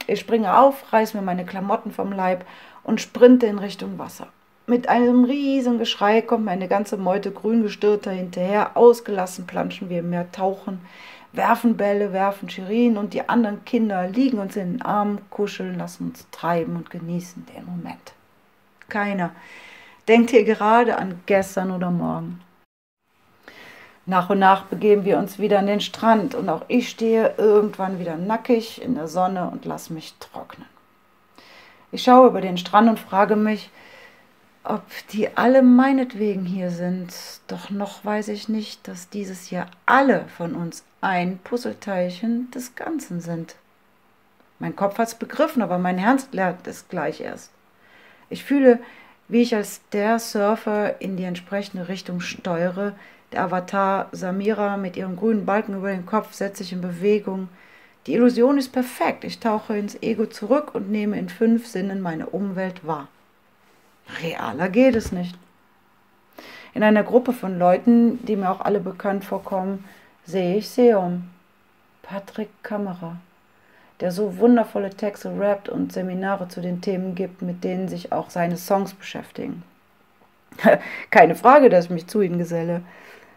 Ich springe auf, reiß mir meine Klamotten vom Leib und sprinte in Richtung Wasser. Mit einem riesen Geschrei kommt mir eine ganze Meute Grüngestirrter hinterher. Ausgelassen planschen wir im Meer, tauchen, werfen Bälle, werfen Shirin und die anderen Kinder liegen uns in den Armen, kuscheln, lassen uns treiben und genießen den Moment. Keiner denkt hier gerade an gestern oder morgen. Nach und nach begeben wir uns wieder an den Strand und auch ich stehe irgendwann wieder nackig in der Sonne und lasse mich trocknen. Ich schaue über den Strand und frage mich, ob die alle meinetwegen hier sind. Doch noch weiß ich nicht, dass dieses Jahr alle von uns ein Puzzleteilchen des Ganzen sind. Mein Kopf hat es begriffen, aber mein Herz lernt es gleich erst. Ich fühle, wie ich als der Surfer in die entsprechende Richtung steuere. Der Avatar Samira mit ihrem grünen Balken über dem Kopf setzt sich in Bewegung. Die Illusion ist perfekt. Ich tauche ins Ego zurück und nehme in fünf Sinnen meine Umwelt wahr. Realer geht es nicht. In einer Gruppe von Leuten, die mir auch alle bekannt vorkommen, sehe ich Seum, Patrick Kammerer, der so wundervolle Texte rappt und Seminare zu den Themen gibt, mit denen sich auch seine Songs beschäftigen. <laughs> Keine Frage, dass ich mich zu ihnen geselle.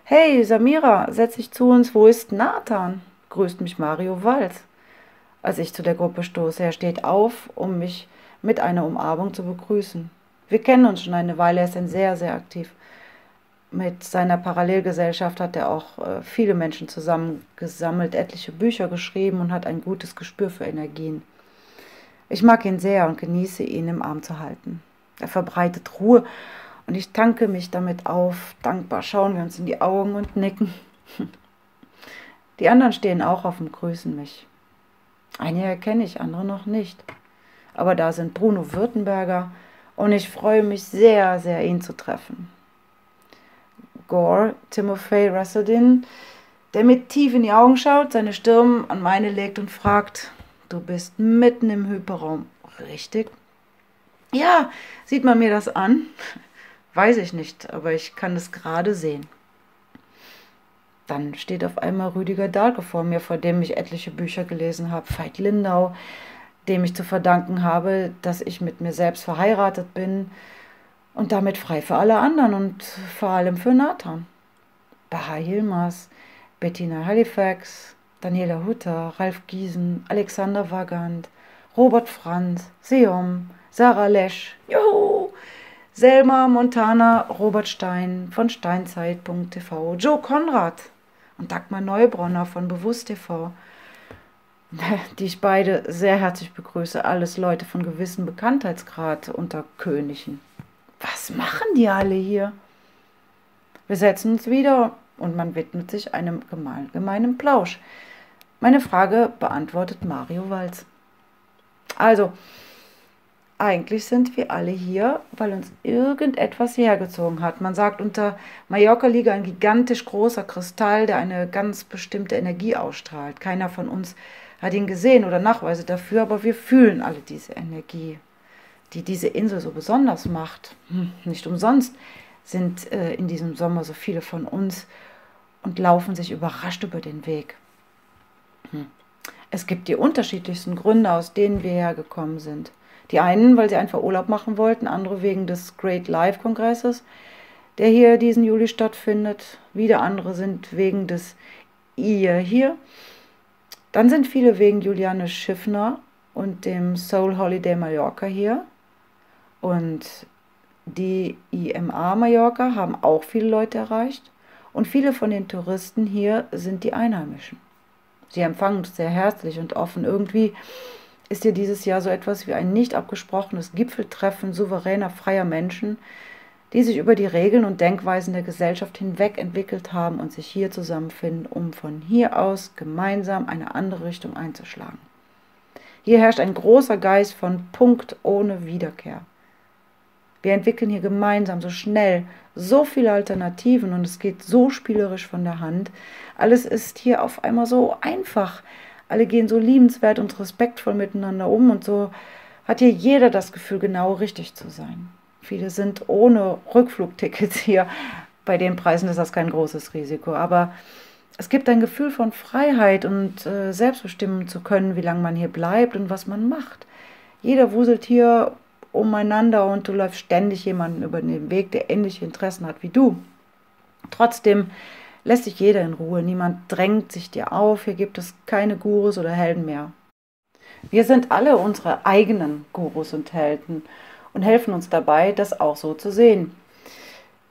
Hey, Samira, setz dich zu uns, wo ist Nathan? grüßt mich Mario Walz. Als ich zu der Gruppe stoße, er steht auf, um mich mit einer Umarmung zu begrüßen. Wir kennen uns schon eine Weile, er ist ein sehr, sehr aktiv. Mit seiner Parallelgesellschaft hat er auch äh, viele Menschen zusammengesammelt, etliche Bücher geschrieben und hat ein gutes Gespür für Energien. Ich mag ihn sehr und genieße ihn im Arm zu halten. Er verbreitet Ruhe und ich tanke mich damit auf. Dankbar schauen wir uns in die Augen und nicken. <laughs> Die anderen stehen auch auf und grüßen mich. Einige kenne ich, andere noch nicht. Aber da sind Bruno Württemberger, und ich freue mich sehr, sehr, ihn zu treffen. Gore Timothy Rassedin, der mir tief in die Augen schaut, seine Stirn an meine legt und fragt, du bist mitten im Hyperraum, richtig? Ja, sieht man mir das an? Weiß ich nicht, aber ich kann es gerade sehen. Dann steht auf einmal Rüdiger Dahlke vor mir, vor dem ich etliche Bücher gelesen habe, Veit Lindau, dem ich zu verdanken habe, dass ich mit mir selbst verheiratet bin und damit frei für alle anderen und vor allem für Nathan. Baha Hilmers, Bettina Halifax, Daniela Hutter, Ralf Giesen, Alexander Wagand, Robert Franz, Seom, Sarah Lesch, juhu, Selma Montana, Robert Stein von Steinzeit.tv, Joe Konrad und Dagmar Neubronner von Bewusst TV, <laughs> die ich beide sehr herzlich begrüße. Alles Leute von gewissem Bekanntheitsgrad unter Königen. Was machen die alle hier? Wir setzen uns wieder und man widmet sich einem gemeinen Plausch. Meine Frage beantwortet Mario Walz. Also, eigentlich sind wir alle hier, weil uns irgendetwas hergezogen hat. Man sagt, unter Mallorca liege ein gigantisch großer Kristall, der eine ganz bestimmte Energie ausstrahlt. Keiner von uns hat ihn gesehen oder Nachweise dafür, aber wir fühlen alle diese Energie, die diese Insel so besonders macht. Hm, nicht umsonst sind äh, in diesem Sommer so viele von uns und laufen sich überrascht über den Weg. Hm. Es gibt die unterschiedlichsten Gründe, aus denen wir hergekommen sind. Die einen, weil sie einfach Urlaub machen wollten, andere wegen des Great Life Kongresses, der hier diesen Juli stattfindet. Wieder andere sind wegen des Ihr hier. Dann sind viele wegen Juliane Schiffner und dem Soul Holiday Mallorca hier. Und die IMA Mallorca haben auch viele Leute erreicht. Und viele von den Touristen hier sind die Einheimischen. Sie empfangen uns sehr herzlich und offen. Irgendwie ist hier dieses Jahr so etwas wie ein nicht abgesprochenes Gipfeltreffen souveräner freier Menschen, die sich über die Regeln und Denkweisen der Gesellschaft hinweg entwickelt haben und sich hier zusammenfinden, um von hier aus gemeinsam eine andere Richtung einzuschlagen. Hier herrscht ein großer Geist von Punkt ohne Wiederkehr. Wir entwickeln hier gemeinsam so schnell so viele Alternativen und es geht so spielerisch von der Hand. Alles ist hier auf einmal so einfach alle gehen so liebenswert und respektvoll miteinander um und so hat hier jeder das Gefühl, genau richtig zu sein. Viele sind ohne Rückflugtickets hier. Bei den Preisen ist das kein großes Risiko. Aber es gibt ein Gefühl von Freiheit und äh, selbstbestimmen zu können, wie lange man hier bleibt und was man macht. Jeder wuselt hier umeinander und du läufst ständig jemanden über den Weg, der ähnliche Interessen hat wie du. Trotzdem lässt sich jeder in Ruhe, niemand drängt sich dir auf, hier gibt es keine Gurus oder Helden mehr. Wir sind alle unsere eigenen Gurus und Helden und helfen uns dabei, das auch so zu sehen.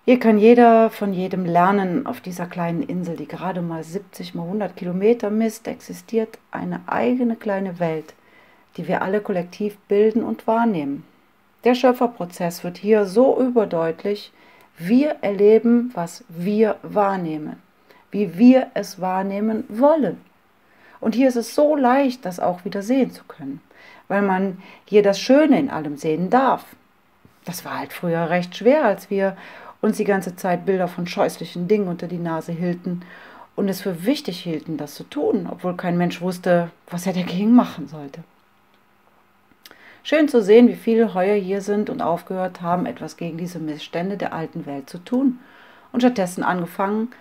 Hier kann jeder von jedem lernen. Auf dieser kleinen Insel, die gerade mal 70 mal 100 Kilometer misst, existiert eine eigene kleine Welt, die wir alle kollektiv bilden und wahrnehmen. Der Schöpferprozess wird hier so überdeutlich, wir erleben, was wir wahrnehmen wie wir es wahrnehmen wollen. Und hier ist es so leicht, das auch wieder sehen zu können, weil man hier das Schöne in allem sehen darf. Das war halt früher recht schwer, als wir uns die ganze Zeit Bilder von scheußlichen Dingen unter die Nase hielten und es für wichtig hielten, das zu tun, obwohl kein Mensch wusste, was er dagegen machen sollte. Schön zu sehen, wie viele heuer hier sind und aufgehört haben, etwas gegen diese Missstände der alten Welt zu tun und stattdessen angefangen,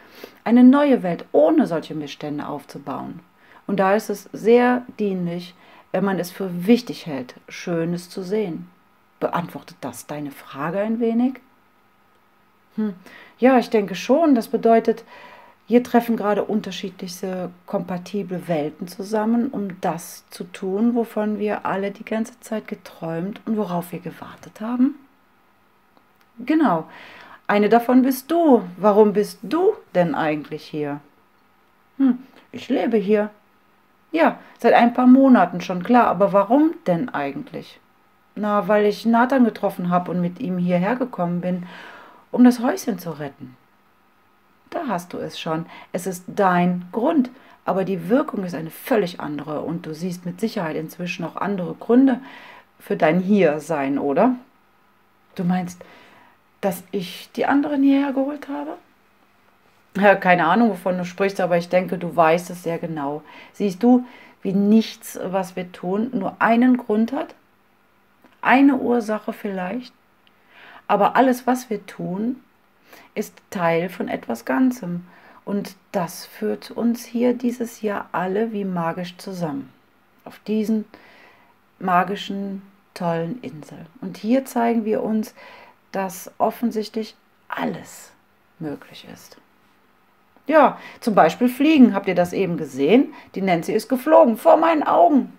eine neue Welt ohne solche Missstände aufzubauen. Und da ist es sehr dienlich, wenn man es für wichtig hält, Schönes zu sehen. Beantwortet das deine Frage ein wenig? Hm. Ja, ich denke schon. Das bedeutet, hier treffen gerade unterschiedliche kompatible Welten zusammen, um das zu tun, wovon wir alle die ganze Zeit geträumt und worauf wir gewartet haben. Genau. Eine davon bist du. Warum bist du denn eigentlich hier? Hm, ich lebe hier. Ja, seit ein paar Monaten schon klar, aber warum denn eigentlich? Na, weil ich Nathan getroffen habe und mit ihm hierher gekommen bin, um das Häuschen zu retten. Da hast du es schon. Es ist dein Grund, aber die Wirkung ist eine völlig andere und du siehst mit Sicherheit inzwischen auch andere Gründe für dein Hiersein, oder? Du meinst, dass ich die anderen hierher geholt habe? Keine Ahnung, wovon du sprichst, aber ich denke, du weißt es sehr genau. Siehst du, wie nichts, was wir tun, nur einen Grund hat? Eine Ursache vielleicht? Aber alles, was wir tun, ist Teil von etwas Ganzem. Und das führt uns hier dieses Jahr alle wie magisch zusammen. Auf diesen magischen, tollen Insel. Und hier zeigen wir uns, dass offensichtlich alles möglich ist. Ja, zum Beispiel Fliegen. Habt ihr das eben gesehen? Die Nancy ist geflogen vor meinen Augen.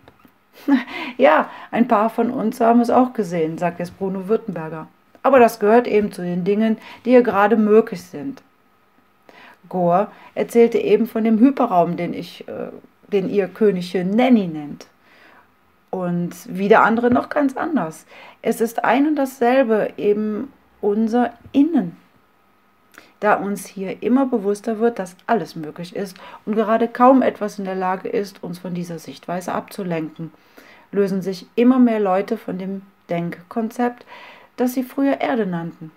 <laughs> ja, ein paar von uns haben es auch gesehen, sagt jetzt Bruno Württemberger. Aber das gehört eben zu den Dingen, die hier gerade möglich sind. Gore erzählte eben von dem Hyperraum, den, ich, äh, den ihr Königin Nanny nennt. Und wieder andere noch ganz anders. Es ist ein und dasselbe, eben unser Innen da uns hier immer bewusster wird, dass alles möglich ist und gerade kaum etwas in der Lage ist, uns von dieser Sichtweise abzulenken, lösen sich immer mehr Leute von dem Denkkonzept, das sie früher Erde nannten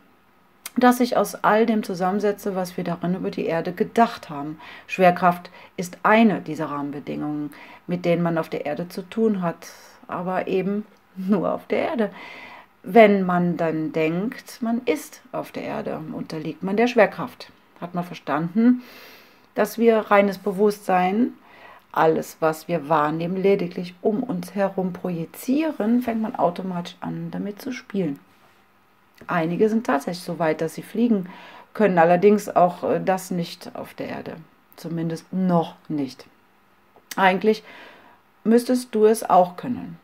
das sich aus all dem zusammensetze, was wir darin über die Erde gedacht haben. Schwerkraft ist eine dieser Rahmenbedingungen, mit denen man auf der Erde zu tun hat, aber eben nur auf der Erde. Wenn man dann denkt, man ist auf der Erde, unterliegt man der Schwerkraft. Hat man verstanden, dass wir reines Bewusstsein, alles, was wir wahrnehmen, lediglich um uns herum projizieren, fängt man automatisch an, damit zu spielen. Einige sind tatsächlich so weit, dass sie fliegen können, allerdings auch äh, das nicht auf der Erde. Zumindest noch nicht. Eigentlich müsstest du es auch können.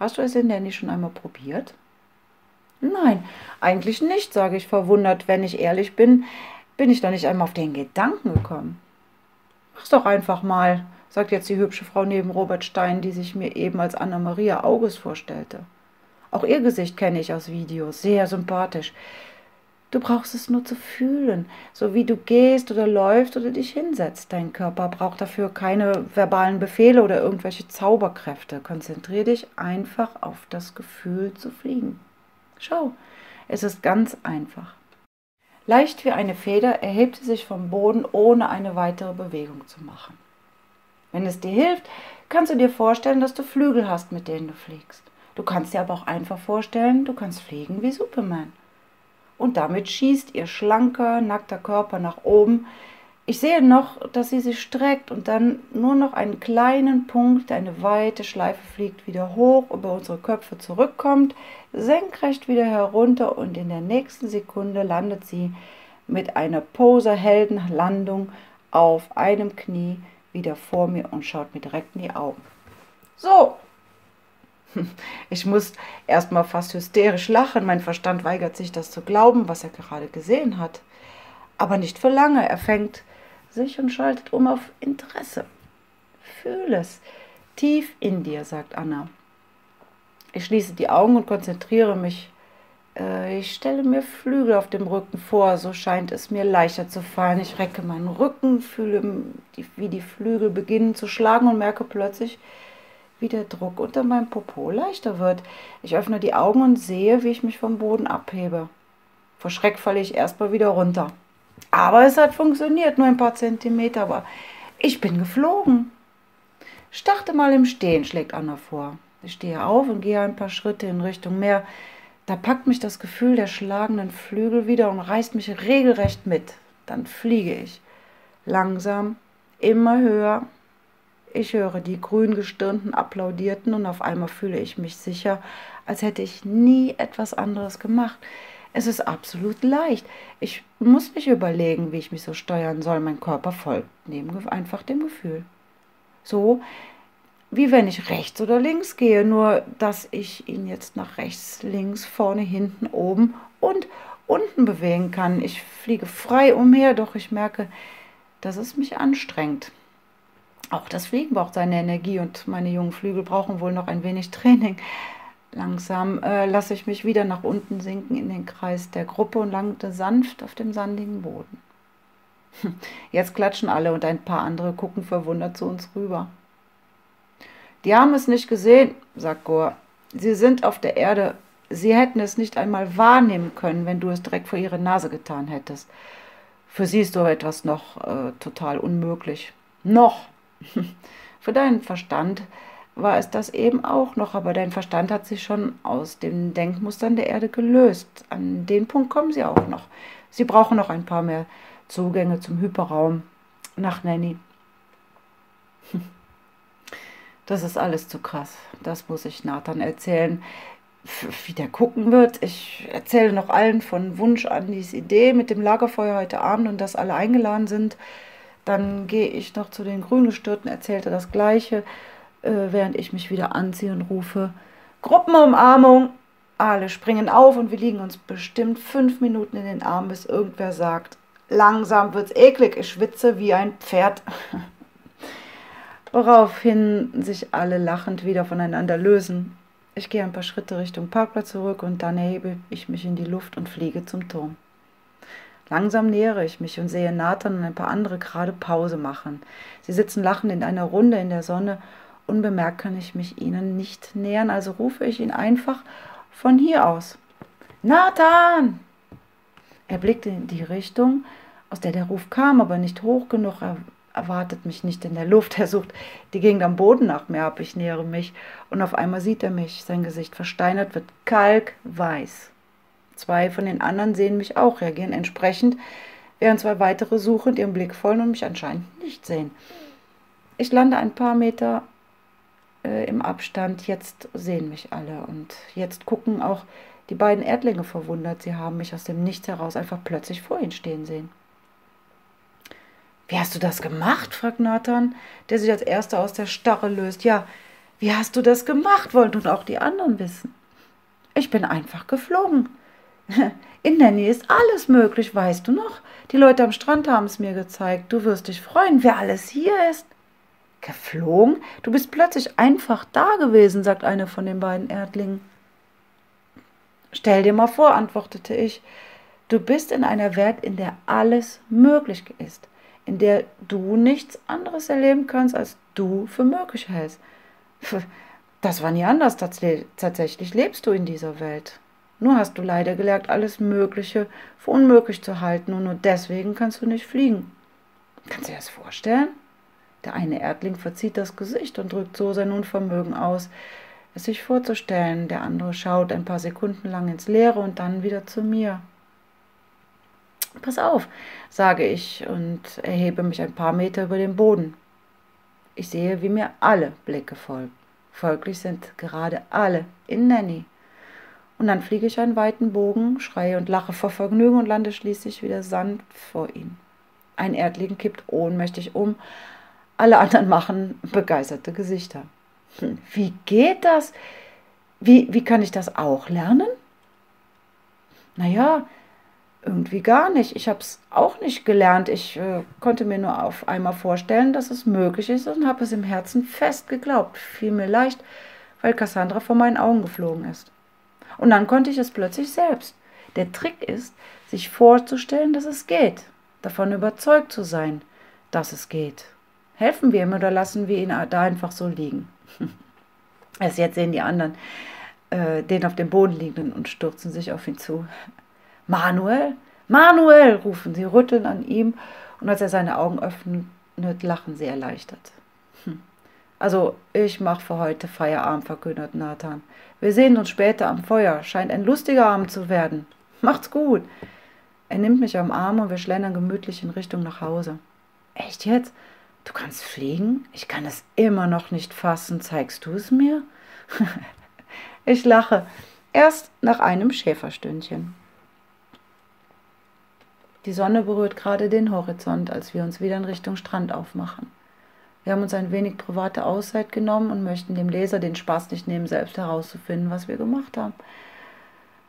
Hast du es in der nicht schon einmal probiert? Nein, eigentlich nicht, sage ich verwundert. Wenn ich ehrlich bin, bin ich doch nicht einmal auf den Gedanken gekommen. Mach's doch einfach mal, sagt jetzt die hübsche Frau neben Robert Stein, die sich mir eben als Anna-Maria August vorstellte. Auch ihr Gesicht kenne ich aus Videos, sehr sympathisch. Du brauchst es nur zu fühlen, so wie du gehst oder läufst oder dich hinsetzt. Dein Körper braucht dafür keine verbalen Befehle oder irgendwelche Zauberkräfte. Konzentrier dich einfach auf das Gefühl zu fliegen. Schau, es ist ganz einfach. Leicht wie eine Feder erhebt sie sich vom Boden, ohne eine weitere Bewegung zu machen. Wenn es dir hilft, kannst du dir vorstellen, dass du Flügel hast, mit denen du fliegst. Du kannst dir aber auch einfach vorstellen, du kannst fliegen wie Superman. Und damit schießt ihr schlanker, nackter Körper nach oben, ich sehe noch, dass sie sich streckt und dann nur noch einen kleinen Punkt, eine weite Schleife fliegt, wieder hoch über unsere Köpfe zurückkommt, senkrecht wieder herunter und in der nächsten Sekunde landet sie mit einer Poser-Heldenlandung auf einem Knie wieder vor mir und schaut mir direkt in die Augen. So! <laughs> Ich muss erstmal fast hysterisch lachen. Mein Verstand weigert sich, das zu glauben, was er gerade gesehen hat. Aber nicht für lange. Er fängt sich und schaltet um auf Interesse. Fühl es tief in dir, sagt Anna. Ich schließe die Augen und konzentriere mich. Äh, ich stelle mir Flügel auf dem Rücken vor, so scheint es mir leichter zu fallen. Ich recke meinen Rücken, fühle, wie die Flügel beginnen zu schlagen und merke plötzlich, wie der Druck unter meinem Popo leichter wird. Ich öffne die Augen und sehe, wie ich mich vom Boden abhebe. Vor Schreck falle ich erstmal wieder runter. Aber es hat funktioniert, nur ein paar Zentimeter, aber ich bin geflogen. Starte mal im Stehen, schlägt Anna vor. Ich stehe auf und gehe ein paar Schritte in Richtung Meer. Da packt mich das Gefühl der schlagenden Flügel wieder und reißt mich regelrecht mit. Dann fliege ich. Langsam, immer höher. Ich höre die grün gestirnten applaudierten und auf einmal fühle ich mich sicher, als hätte ich nie etwas anderes gemacht. Es ist absolut leicht. Ich muss nicht überlegen, wie ich mich so steuern soll. Mein Körper folgt neben einfach dem Gefühl. So wie wenn ich rechts oder links gehe, nur dass ich ihn jetzt nach rechts, links, vorne, hinten, oben und unten bewegen kann. Ich fliege frei umher, doch ich merke, dass es mich anstrengt. Auch das Fliegen braucht seine Energie und meine jungen Flügel brauchen wohl noch ein wenig Training. Langsam äh, lasse ich mich wieder nach unten sinken in den Kreis der Gruppe und langte sanft auf dem sandigen Boden. <laughs> Jetzt klatschen alle und ein paar andere gucken verwundert zu uns rüber. Die haben es nicht gesehen, sagt Gore. Sie sind auf der Erde. Sie hätten es nicht einmal wahrnehmen können, wenn du es direkt vor ihre Nase getan hättest. Für sie ist so etwas noch äh, total unmöglich. Noch. <laughs> Für deinen Verstand war es das eben auch noch, aber dein Verstand hat sich schon aus den Denkmustern der Erde gelöst. An den Punkt kommen sie auch noch. Sie brauchen noch ein paar mehr Zugänge zum Hyperraum nach Nanny. <laughs> Das ist alles zu krass. Das muss ich Nathan erzählen, wie der gucken wird. Ich erzähle noch allen von Wunsch an diese Idee mit dem Lagerfeuer heute Abend und dass alle eingeladen sind. Dann gehe ich noch zu den Grüngestörten, erzählte das Gleiche, äh, während ich mich wieder anziehe und rufe: Gruppenumarmung! Alle springen auf und wir liegen uns bestimmt fünf Minuten in den Armen, bis irgendwer sagt: Langsam wird's eklig, ich schwitze wie ein Pferd. <laughs> Woraufhin sich alle lachend wieder voneinander lösen. Ich gehe ein paar Schritte Richtung Parkplatz zurück und dann erhebe ich mich in die Luft und fliege zum Turm. Langsam nähere ich mich und sehe Nathan und ein paar andere gerade Pause machen. Sie sitzen lachend in einer Runde in der Sonne. Unbemerkt kann ich mich ihnen nicht nähern, also rufe ich ihn einfach von hier aus. Nathan! Er blickte in die Richtung, aus der der Ruf kam, aber nicht hoch genug. Er erwartet mich nicht in der Luft. Er sucht die Gegend am Boden nach mir ab. Ich nähere mich und auf einmal sieht er mich. Sein Gesicht versteinert wird kalkweiß. Zwei von den anderen sehen mich auch, reagieren entsprechend, während zwei weitere suchend ihren Blick folgen und mich anscheinend nicht sehen. Ich lande ein paar Meter äh, im Abstand. Jetzt sehen mich alle und jetzt gucken auch die beiden Erdlinge verwundert. Sie haben mich aus dem Nichts heraus einfach plötzlich vor ihnen stehen sehen. Wie hast du das gemacht? fragt Nathan, der sich als erster aus der Starre löst. Ja, wie hast du das gemacht? wollen nun auch die anderen wissen. Ich bin einfach geflogen. <laughs> In der Nähe ist alles möglich, weißt du noch? Die Leute am Strand haben es mir gezeigt. Du wirst dich freuen, wer alles hier ist. Geflogen? Du bist plötzlich einfach da gewesen, sagt eine von den beiden Erdlingen. Stell dir mal vor, antwortete ich, du bist in einer Welt, in der alles möglich ist, in der du nichts anderes erleben kannst, als du für möglich hältst. <laughs> Das war nie anders. Tatsächlich lebst du in dieser Welt. Nur hast du leider gelernt, alles Mögliche für unmöglich zu halten und nur deswegen kannst du nicht fliegen. Kannst du dir das vorstellen? Der eine Erdling verzieht das Gesicht und drückt so sein Unvermögen aus, es sich vorzustellen. Der andere schaut ein paar Sekunden lang ins Leere und dann wieder zu mir. Pass auf, sage ich und erhebe mich ein paar Meter über den Boden. Ich sehe, wie mir alle Blicke folgen. Folglich sind gerade alle in Nanny. Und dann fliege ich einen weiten Bogen, schreie und lache vor Vergnügen und lande schließlich wieder sanft vor ihm. Ein Erdling kippt ohnmächtig um, alle anderen machen begeisterte Gesichter. Hm, wie geht das? Wie, wie kann ich das auch lernen? Naja, irgendwie gar nicht. Ich habe es auch nicht gelernt. Ich äh, konnte mir nur auf einmal vorstellen, dass es möglich ist und habe es im Herzen fest geglaubt. Fiel mir leicht, weil Cassandra vor meinen Augen geflogen ist. Und dann konnte ich es plötzlich selbst. Der Trick ist, sich vorzustellen, dass es geht, davon überzeugt zu sein, dass es geht. Helfen wir ihm oder lassen wir ihn da einfach so liegen? <laughs> Erst jetzt sehen die anderen äh, den auf dem Boden liegenden und stürzen sich auf ihn zu. Manuel, Manuel, rufen sie, rütteln an ihm und als er seine Augen öffnet, lachen sie erleichtert. Also, ich mache für heute Feierabend, verkündet Nathan. Wir sehen uns später am Feuer. Scheint ein lustiger Abend zu werden. <laughs> Macht's gut. Er nimmt mich am Arm und wir schlendern gemütlich in Richtung nach Hause. Echt jetzt? Du kannst fliegen? Ich kann es immer noch nicht fassen. Zeigst du es mir? <laughs> ich lache. Erst nach einem Schäferstündchen. Die Sonne berührt gerade den Horizont, als wir uns wieder in Richtung Strand aufmachen. Wir haben uns ein wenig private Auszeit genommen und möchten dem Leser den Spaß nicht nehmen, selbst herauszufinden, was wir gemacht haben.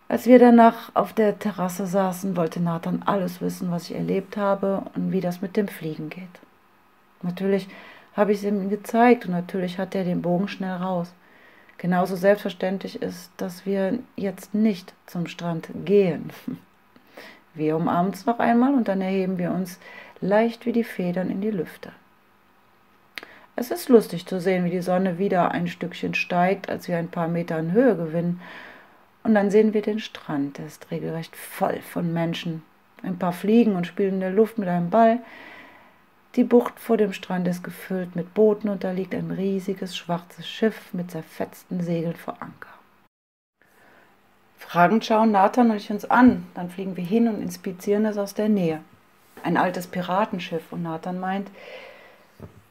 Als wir danach auf der Terrasse saßen, wollte Nathan alles wissen, was ich erlebt habe und wie das mit dem Fliegen geht. Natürlich habe ich es ihm gezeigt und natürlich hat er den Bogen schnell raus. Genauso selbstverständlich ist, dass wir jetzt nicht zum Strand gehen. <laughs> Wir umarmen uns noch einmal und dann erheben wir uns leicht wie die Federn in die Lüfte. Es ist lustig zu sehen, wie die Sonne wieder ein Stückchen steigt, als wir ein paar Meter in Höhe gewinnen. Und dann sehen wir den Strand, der ist regelrecht voll von Menschen. Ein paar fliegen und spielen in der Luft mit einem Ball. Die Bucht vor dem Strand ist gefüllt mit Booten und da liegt ein riesiges schwarzes Schiff mit zerfetzten Segeln vor Anker. Fragend schauen Nathan und ich uns an. Dann fliegen wir hin und inspizieren es aus der Nähe. Ein altes Piratenschiff und Nathan meint,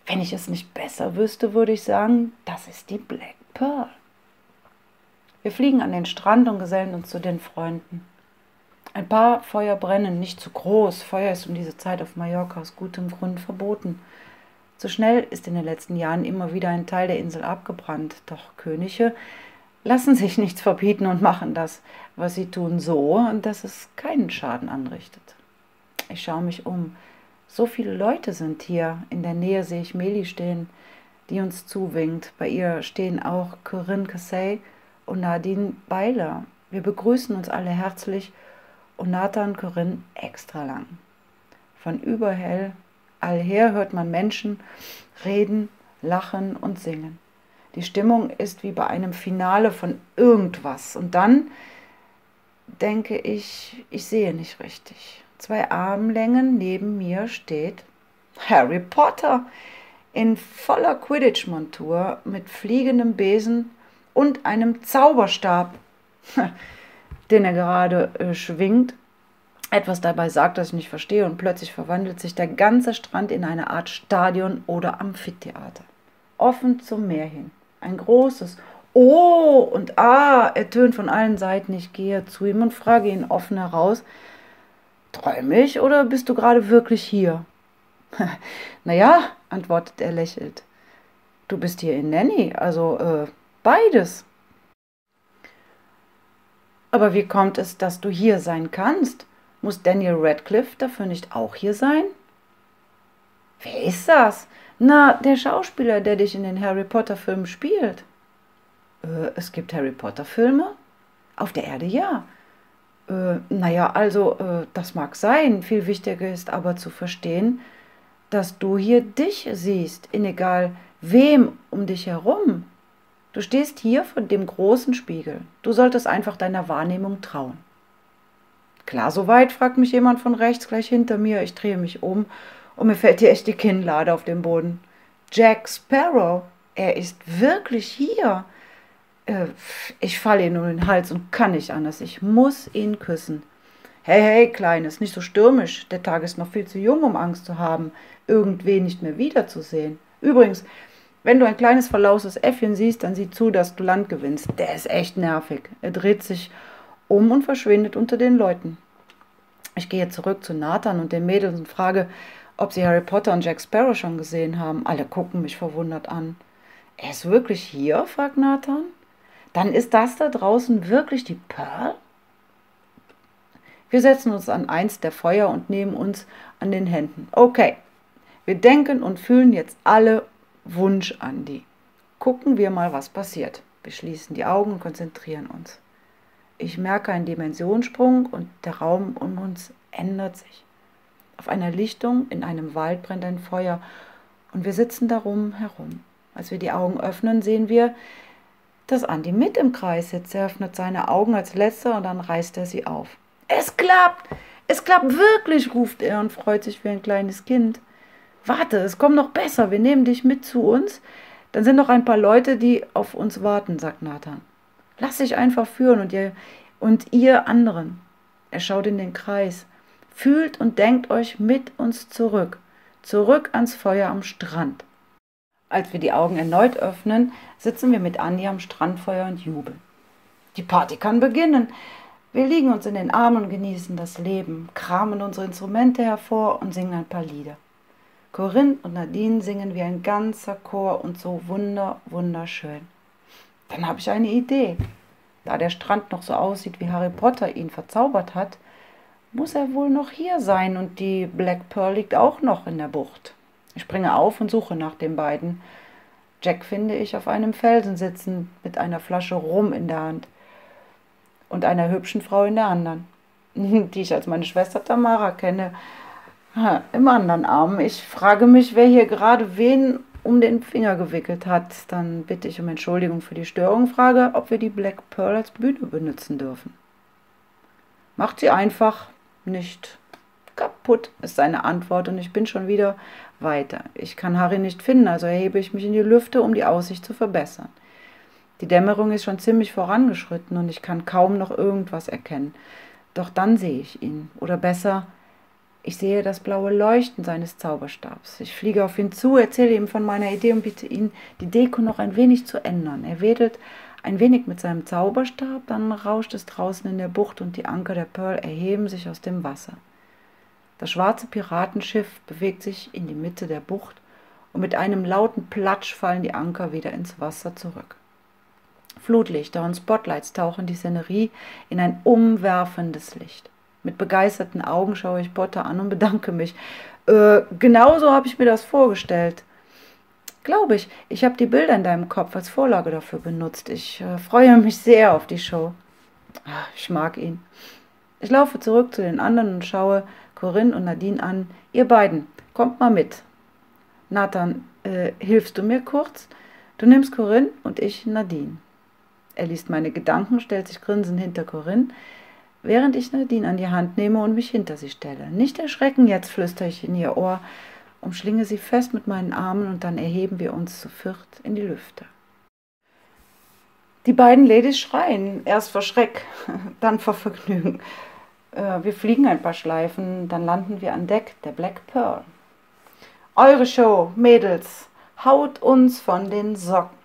wenn ich es nicht besser wüsste, würde ich sagen, das ist die Black Pearl. Wir fliegen an den Strand und gesellen uns zu den Freunden. Ein paar Feuer brennen, nicht zu groß. Feuer ist um diese Zeit auf Mallorca aus gutem Grund verboten. Zu schnell ist in den letzten Jahren immer wieder ein Teil der Insel abgebrannt. Doch Könige lassen sich nichts verbieten und machen das, was sie tun, so, dass es keinen Schaden anrichtet. Ich schaue mich um. So viele Leute sind hier. In der Nähe sehe ich Meli stehen, die uns zuwinkt. Bei ihr stehen auch Corinne Cassay und Nadine Beiler. Wir begrüßen uns alle herzlich und Nathan Corinne extra lang. Von überhell allher hört man Menschen reden, lachen und singen. Die Stimmung ist wie bei einem Finale von irgendwas. Und dann denke ich, ich sehe nicht richtig. Zwei Armlängen neben mir steht Harry Potter in voller Quidditch-Montur mit fliegendem Besen und einem Zauberstab, <laughs> den er gerade äh, schwingt, etwas dabei sagt, das ich nicht verstehe, und plötzlich verwandelt sich der ganze Strand in eine Art Stadion oder Amphitheater. Offen zum Meer hin. Ein großes Oh und Ah ertönt von allen Seiten. Ich gehe zu ihm und frage ihn offen heraus, Träume ich oder bist du gerade wirklich hier? <laughs> naja, antwortet er lächelnd. Du bist hier in Nanny, also äh, beides. Aber wie kommt es, dass du hier sein kannst? Muss Daniel Radcliffe dafür nicht auch hier sein? Wer ist das? Na, der Schauspieler, der dich in den Harry Potter Filmen spielt. Äh, es gibt Harry Potter Filme? Auf der Erde ja. Äh, naja, also äh, das mag sein. Viel wichtiger ist aber zu verstehen, dass du hier dich siehst, in egal wem um dich herum. Du stehst hier vor dem großen Spiegel. Du solltest einfach deiner Wahrnehmung trauen. Klar soweit, fragt mich jemand von rechts gleich hinter mir. Ich drehe mich um und mir fällt hier echt die Kinnlade auf den Boden. Jack Sparrow, er ist wirklich hier. Äh, ich falle ihm um den Hals und kann nicht anders. Ich muss ihn küssen. Hey, hey, Kleines, nicht so stürmisch. Der Tag ist noch viel zu jung, um Angst zu haben, irgendwen nicht mehr wiederzusehen. Übrigens, wenn du ein kleines verlauses Äffchen siehst, dann sieh zu, dass du Land gewinnst. Der ist echt nervig. Er dreht sich um und verschwindet unter den Leuten. Ich gehe zurück zu Nathan und den Mädels und frage, ob sie Harry Potter und Jack Sparrow schon gesehen haben. Alle gucken mich verwundert an. Er ist wirklich hier? fragt Nathan. Dann ist das da draußen wirklich die Pearl? Wir setzen uns an eins der Feuer und nehmen uns an den Händen. Okay, wir denken und fühlen jetzt alle Wunsch an die. Gucken wir mal, was passiert. Wir schließen die Augen und konzentrieren uns. Ich merke einen Dimensionssprung und der Raum um uns ändert sich. Auf einer Lichtung in einem Wald brennt ein Feuer und wir sitzen darum herum. Als wir die Augen öffnen, sehen wir, dass Andi mit im Kreis sitzt. Er öffnet seine Augen als letzter und dann reißt er sie auf. Es klappt! Es klappt wirklich, ruft er und freut sich wie ein kleines Kind. Warte, es kommt noch besser. Wir nehmen dich mit zu uns. Dann sind noch ein paar Leute, die auf uns warten, sagt Nathan. Lass dich einfach führen und ihr, und ihr anderen. Er schaut in den Kreis. Fühlt und denkt euch mit uns zurück. Zurück ans Feuer am Strand. Als wir die Augen erneut öffnen, sitzen wir mit Andi am Strandfeuer und jubeln. Die Party kann beginnen. Wir liegen uns in den Armen und genießen das Leben, kramen unsere Instrumente hervor und singen ein paar Lieder. Corinne und Nadine singen wie ein ganzer Chor und so wunder, wunderschön. Dann habe ich eine Idee. Da der Strand noch so aussieht, wie Harry Potter ihn verzaubert hat, muss er wohl noch hier sein und die Black Pearl liegt auch noch in der Bucht. Ich springe auf und suche nach den beiden. Jack finde ich auf einem Felsen sitzen mit einer Flasche Rum in der Hand und einer hübschen Frau in der anderen, <laughs> die ich als meine Schwester Tamara kenne, im anderen Arm. Ich frage mich, wer hier gerade wen um den Finger gewickelt hat. Dann bitte ich um Entschuldigung für die Störung, frage, ob wir die Black Pearl als Bühne benutzen dürfen. Macht sie einfach nicht Kaputt ist seine Antwort und ich bin schon wieder weiter. Ich kann Harry nicht finden, also erhebe ich mich in die Lüfte, um die Aussicht zu verbessern. Die Dämmerung ist schon ziemlich vorangeschritten und ich kann kaum noch irgendwas erkennen. Doch dann sehe ich ihn. Oder besser, ich sehe das blaue Leuchten seines Zauberstabs. Ich fliege auf ihn zu, erzähle ihm von meiner Idee und bitte ihn, die Deko noch ein wenig zu ändern. Er wedelt ein wenig mit seinem Zauberstab, dann rauscht es draußen in der Bucht und die Anker der Pearl erheben sich aus dem Wasser. Das schwarze Piratenschiff bewegt sich in die Mitte der Bucht und mit einem lauten Platsch fallen die Anker wieder ins Wasser zurück. Flutlichter und Spotlights tauchen die Szenerie in ein umwerfendes Licht. Mit begeisterten Augen schaue ich Potter an und bedanke mich. Äh, genauso habe ich mir das vorgestellt. Glaube ich, ich habe die Bilder in deinem Kopf als Vorlage dafür benutzt. Ich äh, freue mich sehr auf die Show. Ach, ich mag ihn. Ich laufe zurück zu den anderen und schaue Corinne und Nadine an. Ihr beiden, kommt mal mit. Nathan, äh, hilfst du mir kurz? Du nimmst Corinne und ich Nadine. Er liest meine Gedanken, stellt sich grinsend hinter Corinne, während ich Nadine an die Hand nehme und mich hinter sie stelle. Nicht erschrecken jetzt, flüstere ich in ihr Ohr, umschlinge sie fest mit meinen Armen und dann erheben wir uns zu viert in die Lüfte. Die beiden Ladies schreien, erst vor Schreck, <laughs> dann vor Vergnügen. Äh, wir fliegen ein paar Schleifen, dann landen wir an Deck der Black Pearl. Eure Show, Mädels, haut uns von den Socken.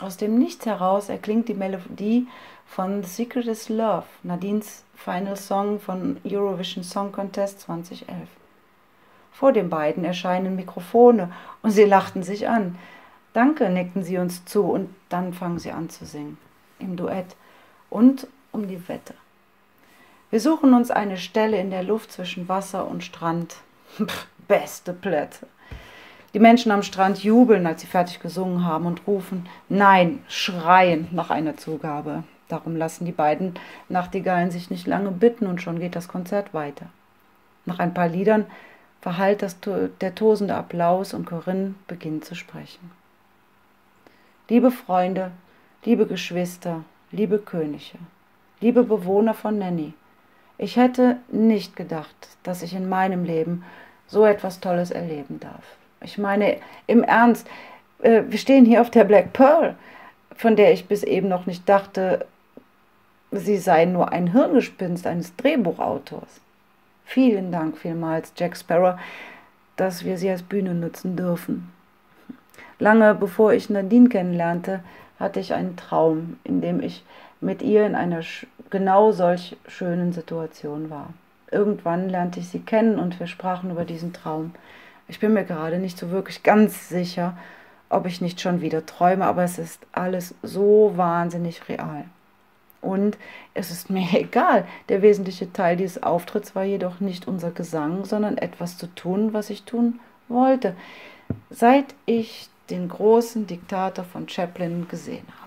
Aus dem Nichts heraus erklingt die Melodie von The Secret is Love, Nadines Final Song von Eurovision Song Contest 2011. Vor den beiden erscheinen Mikrofone und sie lachten sich an. Danke, nickten sie uns zu und dann fangen sie an zu singen. Im Duett und um die Wette. Wir suchen uns eine Stelle in der Luft zwischen Wasser und Strand. Beste Plätze. Die Menschen am Strand jubeln, als sie fertig gesungen haben und rufen Nein, schreien nach einer Zugabe. Darum lassen die beiden Nachtigallen sich nicht lange bitten und schon geht das Konzert weiter. Nach ein paar Liedern verhallt das, der tosende Applaus und Corinne beginnt zu sprechen. Liebe Freunde, liebe Geschwister, liebe Könige, liebe Bewohner von Nanny, ich hätte nicht gedacht, dass ich in meinem Leben so etwas Tolles erleben darf. Ich meine, im Ernst, äh, wir stehen hier auf der Black Pearl, von der ich bis eben noch nicht dachte, sie sei nur ein Hirngespinst eines Drehbuchautors. Vielen Dank vielmals, Jack Sparrow, dass wir sie als Bühne nutzen dürfen. Lange bevor ich Nadine kennenlernte, hatte ich einen Traum, in dem ich mit ihr in einer genau solch schönen Situation war. Irgendwann lernte ich sie kennen und wir sprachen über diesen Traum. Ich bin mir gerade nicht so wirklich ganz sicher, ob ich nicht schon wieder träume, aber es ist alles so wahnsinnig real. Und es ist mir <laughs> egal. Der wesentliche Teil dieses Auftritts war jedoch nicht unser Gesang, sondern etwas zu tun, was ich tun wollte, seit ich den großen Diktator von Chaplin gesehen habe.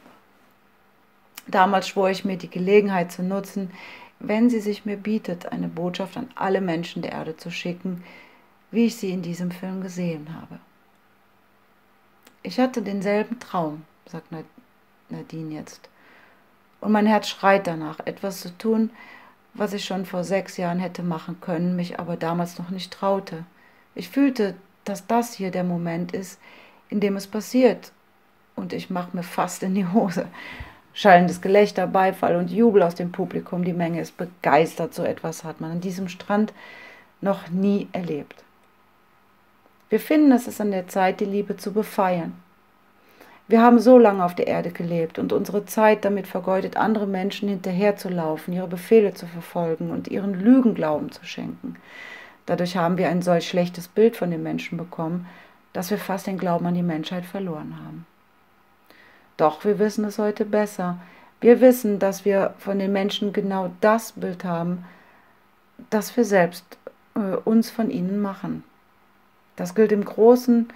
Damals schwor ich mir die Gelegenheit zu nutzen, wenn sie sich mir bietet, eine Botschaft an alle Menschen der Erde zu schicken, wie ich sie in diesem Film gesehen habe. Ich hatte denselben Traum, sagt Nadine jetzt. Und mein Herz schreit danach, etwas zu tun, was ich schon vor sechs Jahren hätte machen können, mich aber damals noch nicht traute. Ich fühlte, dass das hier der Moment ist, in dem es passiert. Und ich mache mir fast in die Hose. Schallendes Gelächter, Beifall und Jubel aus dem Publikum. Die Menge ist begeistert. So etwas hat man an diesem Strand noch nie erlebt. Wir finden, es ist an der Zeit, die Liebe zu befeiern. Wir haben so lange auf der Erde gelebt und unsere Zeit damit vergeudet, andere Menschen hinterherzulaufen, ihre Befehle zu verfolgen und ihren Lügen Glauben zu schenken. Dadurch haben wir ein solch schlechtes Bild von den Menschen bekommen, dass wir fast den Glauben an die Menschheit verloren haben. Doch wir wissen es heute besser. Wir wissen, dass wir von den Menschen genau das Bild haben, das wir selbst äh, uns von ihnen machen. Das gilt im Großen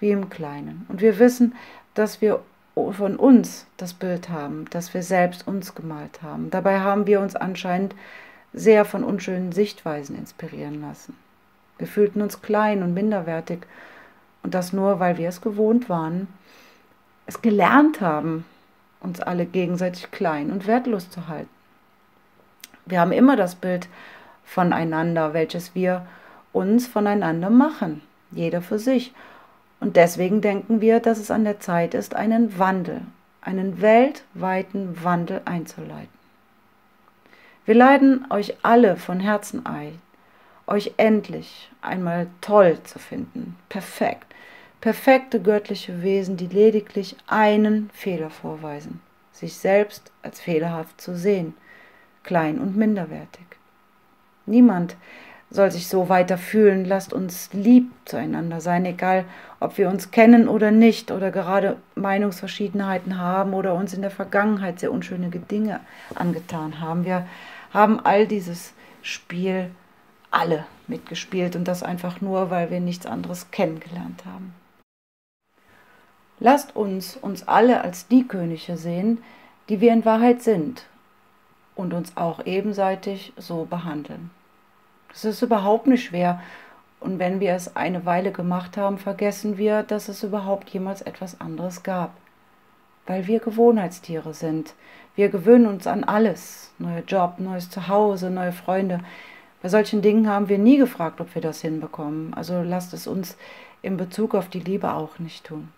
wie im Kleinen. Und wir wissen, dass wir von uns das Bild haben, das wir selbst uns gemalt haben. Dabei haben wir uns anscheinend sehr von unschönen Sichtweisen inspirieren lassen. Wir fühlten uns klein und minderwertig und das nur, weil wir es gewohnt waren, es gelernt haben, uns alle gegenseitig klein und wertlos zu halten. Wir haben immer das Bild voneinander, welches wir uns voneinander machen, jeder für sich. Und deswegen denken wir, dass es an der Zeit ist, einen Wandel, einen weltweiten Wandel einzuleiten. Wir leiten euch alle von Herzen ein, euch endlich einmal toll zu finden, perfekt, perfekte göttliche Wesen, die lediglich einen Fehler vorweisen, sich selbst als fehlerhaft zu sehen, klein und minderwertig. Niemand soll sich so weiter fühlen. Lasst uns lieb zueinander sein, egal ob wir uns kennen oder nicht oder gerade Meinungsverschiedenheiten haben oder uns in der Vergangenheit sehr unschöne Dinge angetan haben. Wir haben all dieses Spiel alle mitgespielt und das einfach nur, weil wir nichts anderes kennengelernt haben. Lasst uns uns alle als die Könige sehen, die wir in Wahrheit sind und uns auch ebenseitig so behandeln. Das ist überhaupt nicht schwer. Und wenn wir es eine Weile gemacht haben, vergessen wir, dass es überhaupt jemals etwas anderes gab. Weil wir Gewohnheitstiere sind. Wir gewöhnen uns an alles. Neuer Job, neues Zuhause, neue Freunde. Bei solchen Dingen haben wir nie gefragt, ob wir das hinbekommen. Also lasst es uns in Bezug auf die Liebe auch nicht tun.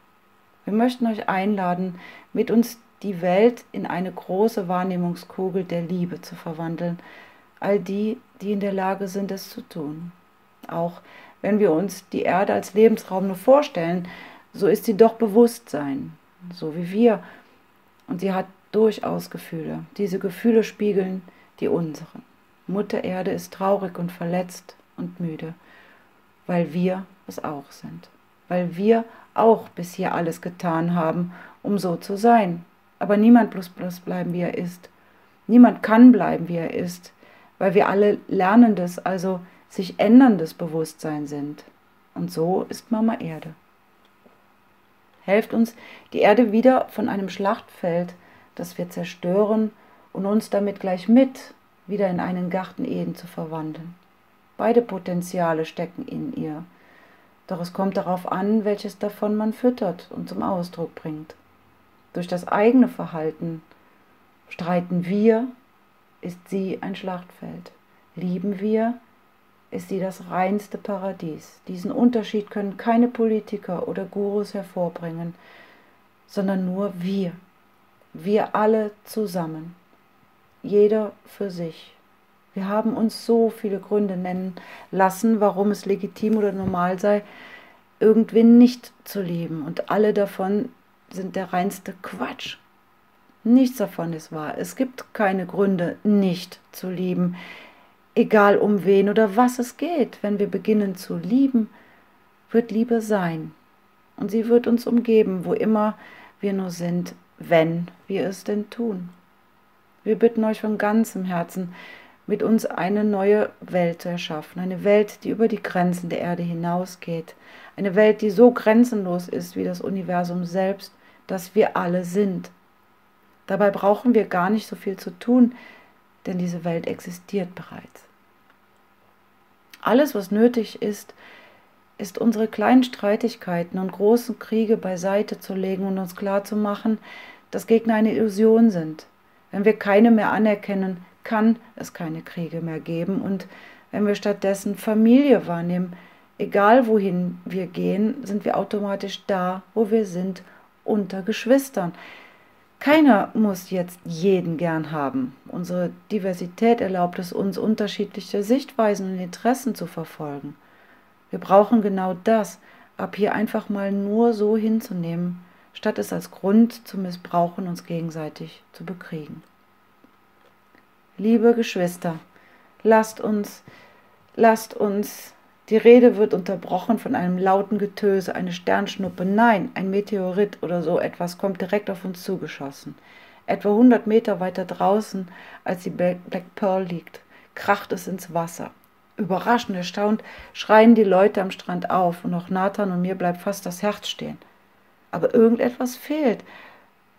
Wir möchten euch einladen, mit uns die Welt in eine große Wahrnehmungskugel der Liebe zu verwandeln, all die, die in der Lage sind, es zu tun. Auch wenn wir uns die Erde als Lebensraum nur vorstellen, so ist sie doch Bewusstsein, so wie wir. Und sie hat durchaus Gefühle. Diese Gefühle spiegeln die unseren. Mutter Erde ist traurig und verletzt und müde, weil wir es auch sind. Weil wir auch bis hier alles getan haben, um so zu sein. Aber niemand bloß, bloß bleiben, wie er ist. Niemand kann bleiben, wie er ist weil wir alle lernendes, also sich änderndes Bewusstsein sind. Und so ist Mama Erde. Helft uns, die Erde wieder von einem Schlachtfeld, das wir zerstören, und uns damit gleich mit wieder in einen Garten Eden zu verwandeln. Beide Potenziale stecken in ihr. Doch es kommt darauf an, welches davon man füttert und zum Ausdruck bringt. Durch das eigene Verhalten streiten wir ist sie ein Schlachtfeld. Lieben wir, ist sie das reinste Paradies. Diesen Unterschied können keine Politiker oder Gurus hervorbringen, sondern nur wir. Wir alle zusammen. Jeder für sich. Wir haben uns so viele Gründe nennen lassen, warum es legitim oder normal sei, irgendwen nicht zu lieben. Und alle davon sind der reinste Quatsch. Nichts davon ist wahr. Es gibt keine Gründe, nicht zu lieben, egal um wen oder was es geht. Wenn wir beginnen zu lieben, wird Liebe sein. Und sie wird uns umgeben, wo immer wir nur sind, wenn wir es denn tun. Wir bitten euch von ganzem Herzen, mit uns eine neue Welt zu erschaffen, eine Welt, die über die Grenzen der Erde hinausgeht, eine Welt, die so grenzenlos ist wie das Universum selbst, das wir alle sind. Dabei brauchen wir gar nicht so viel zu tun, denn diese Welt existiert bereits. Alles, was nötig ist, ist unsere kleinen Streitigkeiten und großen Kriege beiseite zu legen und uns klarzumachen, dass Gegner eine Illusion sind. Wenn wir keine mehr anerkennen, kann es keine Kriege mehr geben. Und wenn wir stattdessen Familie wahrnehmen, egal wohin wir gehen, sind wir automatisch da, wo wir sind, unter Geschwistern. Keiner muss jetzt jeden gern haben. Unsere Diversität erlaubt es uns, unterschiedliche Sichtweisen und Interessen zu verfolgen. Wir brauchen genau das, ab hier einfach mal nur so hinzunehmen, statt es als Grund zu missbrauchen, uns gegenseitig zu bekriegen. Liebe Geschwister, lasst uns, lasst uns die Rede wird unterbrochen von einem lauten Getöse, eine Sternschnuppe. Nein, ein Meteorit oder so etwas kommt direkt auf uns zugeschossen. Etwa 100 Meter weiter draußen, als die Black Pearl liegt, kracht es ins Wasser. Überraschend, erstaunt schreien die Leute am Strand auf und auch Nathan und mir bleibt fast das Herz stehen. Aber irgendetwas fehlt.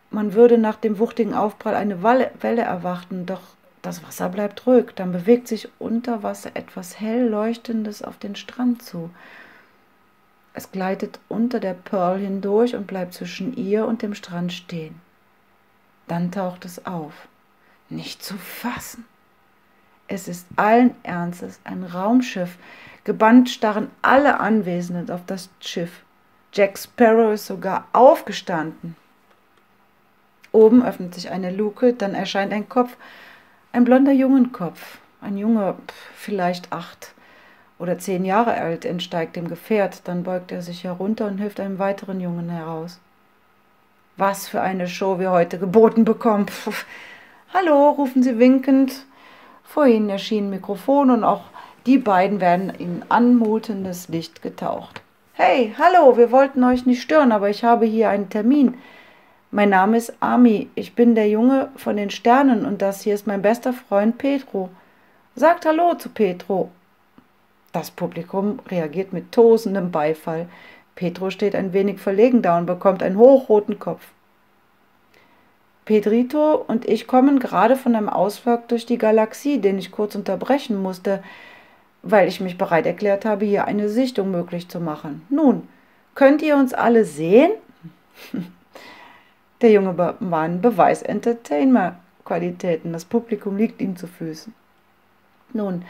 Man würde nach dem wuchtigen Aufprall eine Welle erwarten, doch das Wasser bleibt ruhig, dann bewegt sich unter Wasser etwas hell leuchtendes auf den Strand zu. Es gleitet unter der Pearl hindurch und bleibt zwischen ihr und dem Strand stehen. Dann taucht es auf. Nicht zu fassen. Es ist allen Ernstes ein Raumschiff. Gebannt starren alle Anwesenden auf das Schiff. Jack Sparrow ist sogar aufgestanden. Oben öffnet sich eine Luke, dann erscheint ein Kopf, ein blonder Jungenkopf. Ein Junge, vielleicht acht oder zehn Jahre alt, entsteigt dem Gefährt, dann beugt er sich herunter und hilft einem weiteren Jungen heraus. Was für eine Show wir heute geboten bekommen. Pff. Hallo, rufen sie winkend. Vor ihnen erschien ein Mikrofon und auch die beiden werden in anmutendes Licht getaucht. Hey, hallo, wir wollten euch nicht stören, aber ich habe hier einen Termin. Mein Name ist Ami, ich bin der Junge von den Sternen und das hier ist mein bester Freund Petro. Sagt Hallo zu Petro. Das Publikum reagiert mit tosendem Beifall. Petro steht ein wenig verlegen da und bekommt einen hochroten Kopf. Pedrito und ich kommen gerade von einem Ausflug durch die Galaxie, den ich kurz unterbrechen musste, weil ich mich bereit erklärt habe, hier eine Sichtung möglich zu machen. Nun, könnt ihr uns alle sehen? <laughs> Der junge Mann beweist Entertainer-Qualitäten. Das Publikum liegt ihm zu Füßen. Nun,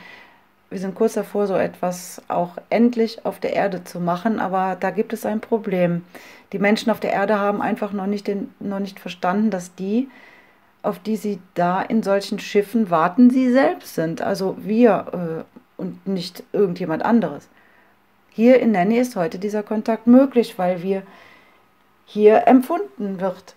wir sind kurz davor, so etwas auch endlich auf der Erde zu machen, aber da gibt es ein Problem. Die Menschen auf der Erde haben einfach noch nicht, den, noch nicht verstanden, dass die, auf die sie da in solchen Schiffen warten, sie selbst sind. Also wir äh, und nicht irgendjemand anderes. Hier in Nanny ist heute dieser Kontakt möglich, weil wir hier empfunden wird.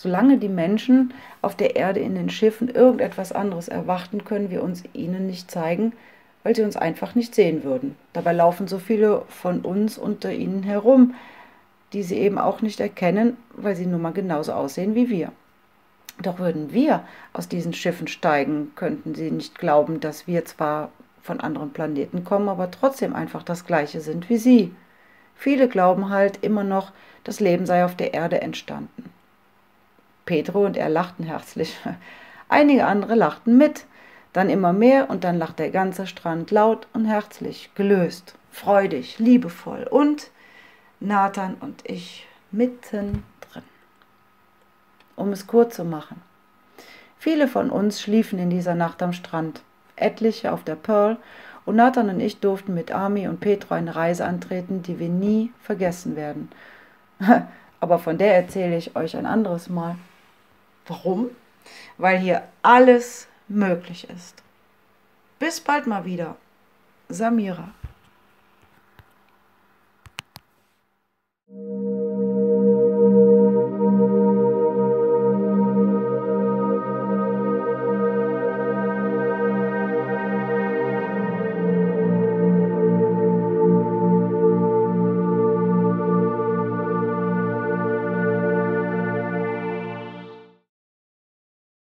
Solange die Menschen auf der Erde in den Schiffen irgendetwas anderes erwarten, können wir uns ihnen nicht zeigen, weil sie uns einfach nicht sehen würden. Dabei laufen so viele von uns unter ihnen herum, die sie eben auch nicht erkennen, weil sie nun mal genauso aussehen wie wir. Doch würden wir aus diesen Schiffen steigen, könnten sie nicht glauben, dass wir zwar von anderen Planeten kommen, aber trotzdem einfach das gleiche sind wie sie. Viele glauben halt immer noch, das Leben sei auf der Erde entstanden. Pedro und er lachten herzlich. <laughs> Einige andere lachten mit, dann immer mehr und dann lacht der ganze Strand laut und herzlich, gelöst, freudig, liebevoll und Nathan und ich mittendrin. Um es kurz zu machen. Viele von uns schliefen in dieser Nacht am Strand, etliche auf der Pearl, und Nathan und ich durften mit Ami und Petro eine Reise antreten, die wir nie vergessen werden. <laughs> Aber von der erzähle ich euch ein anderes Mal. Warum? Weil hier alles möglich ist. Bis bald mal wieder. Samira.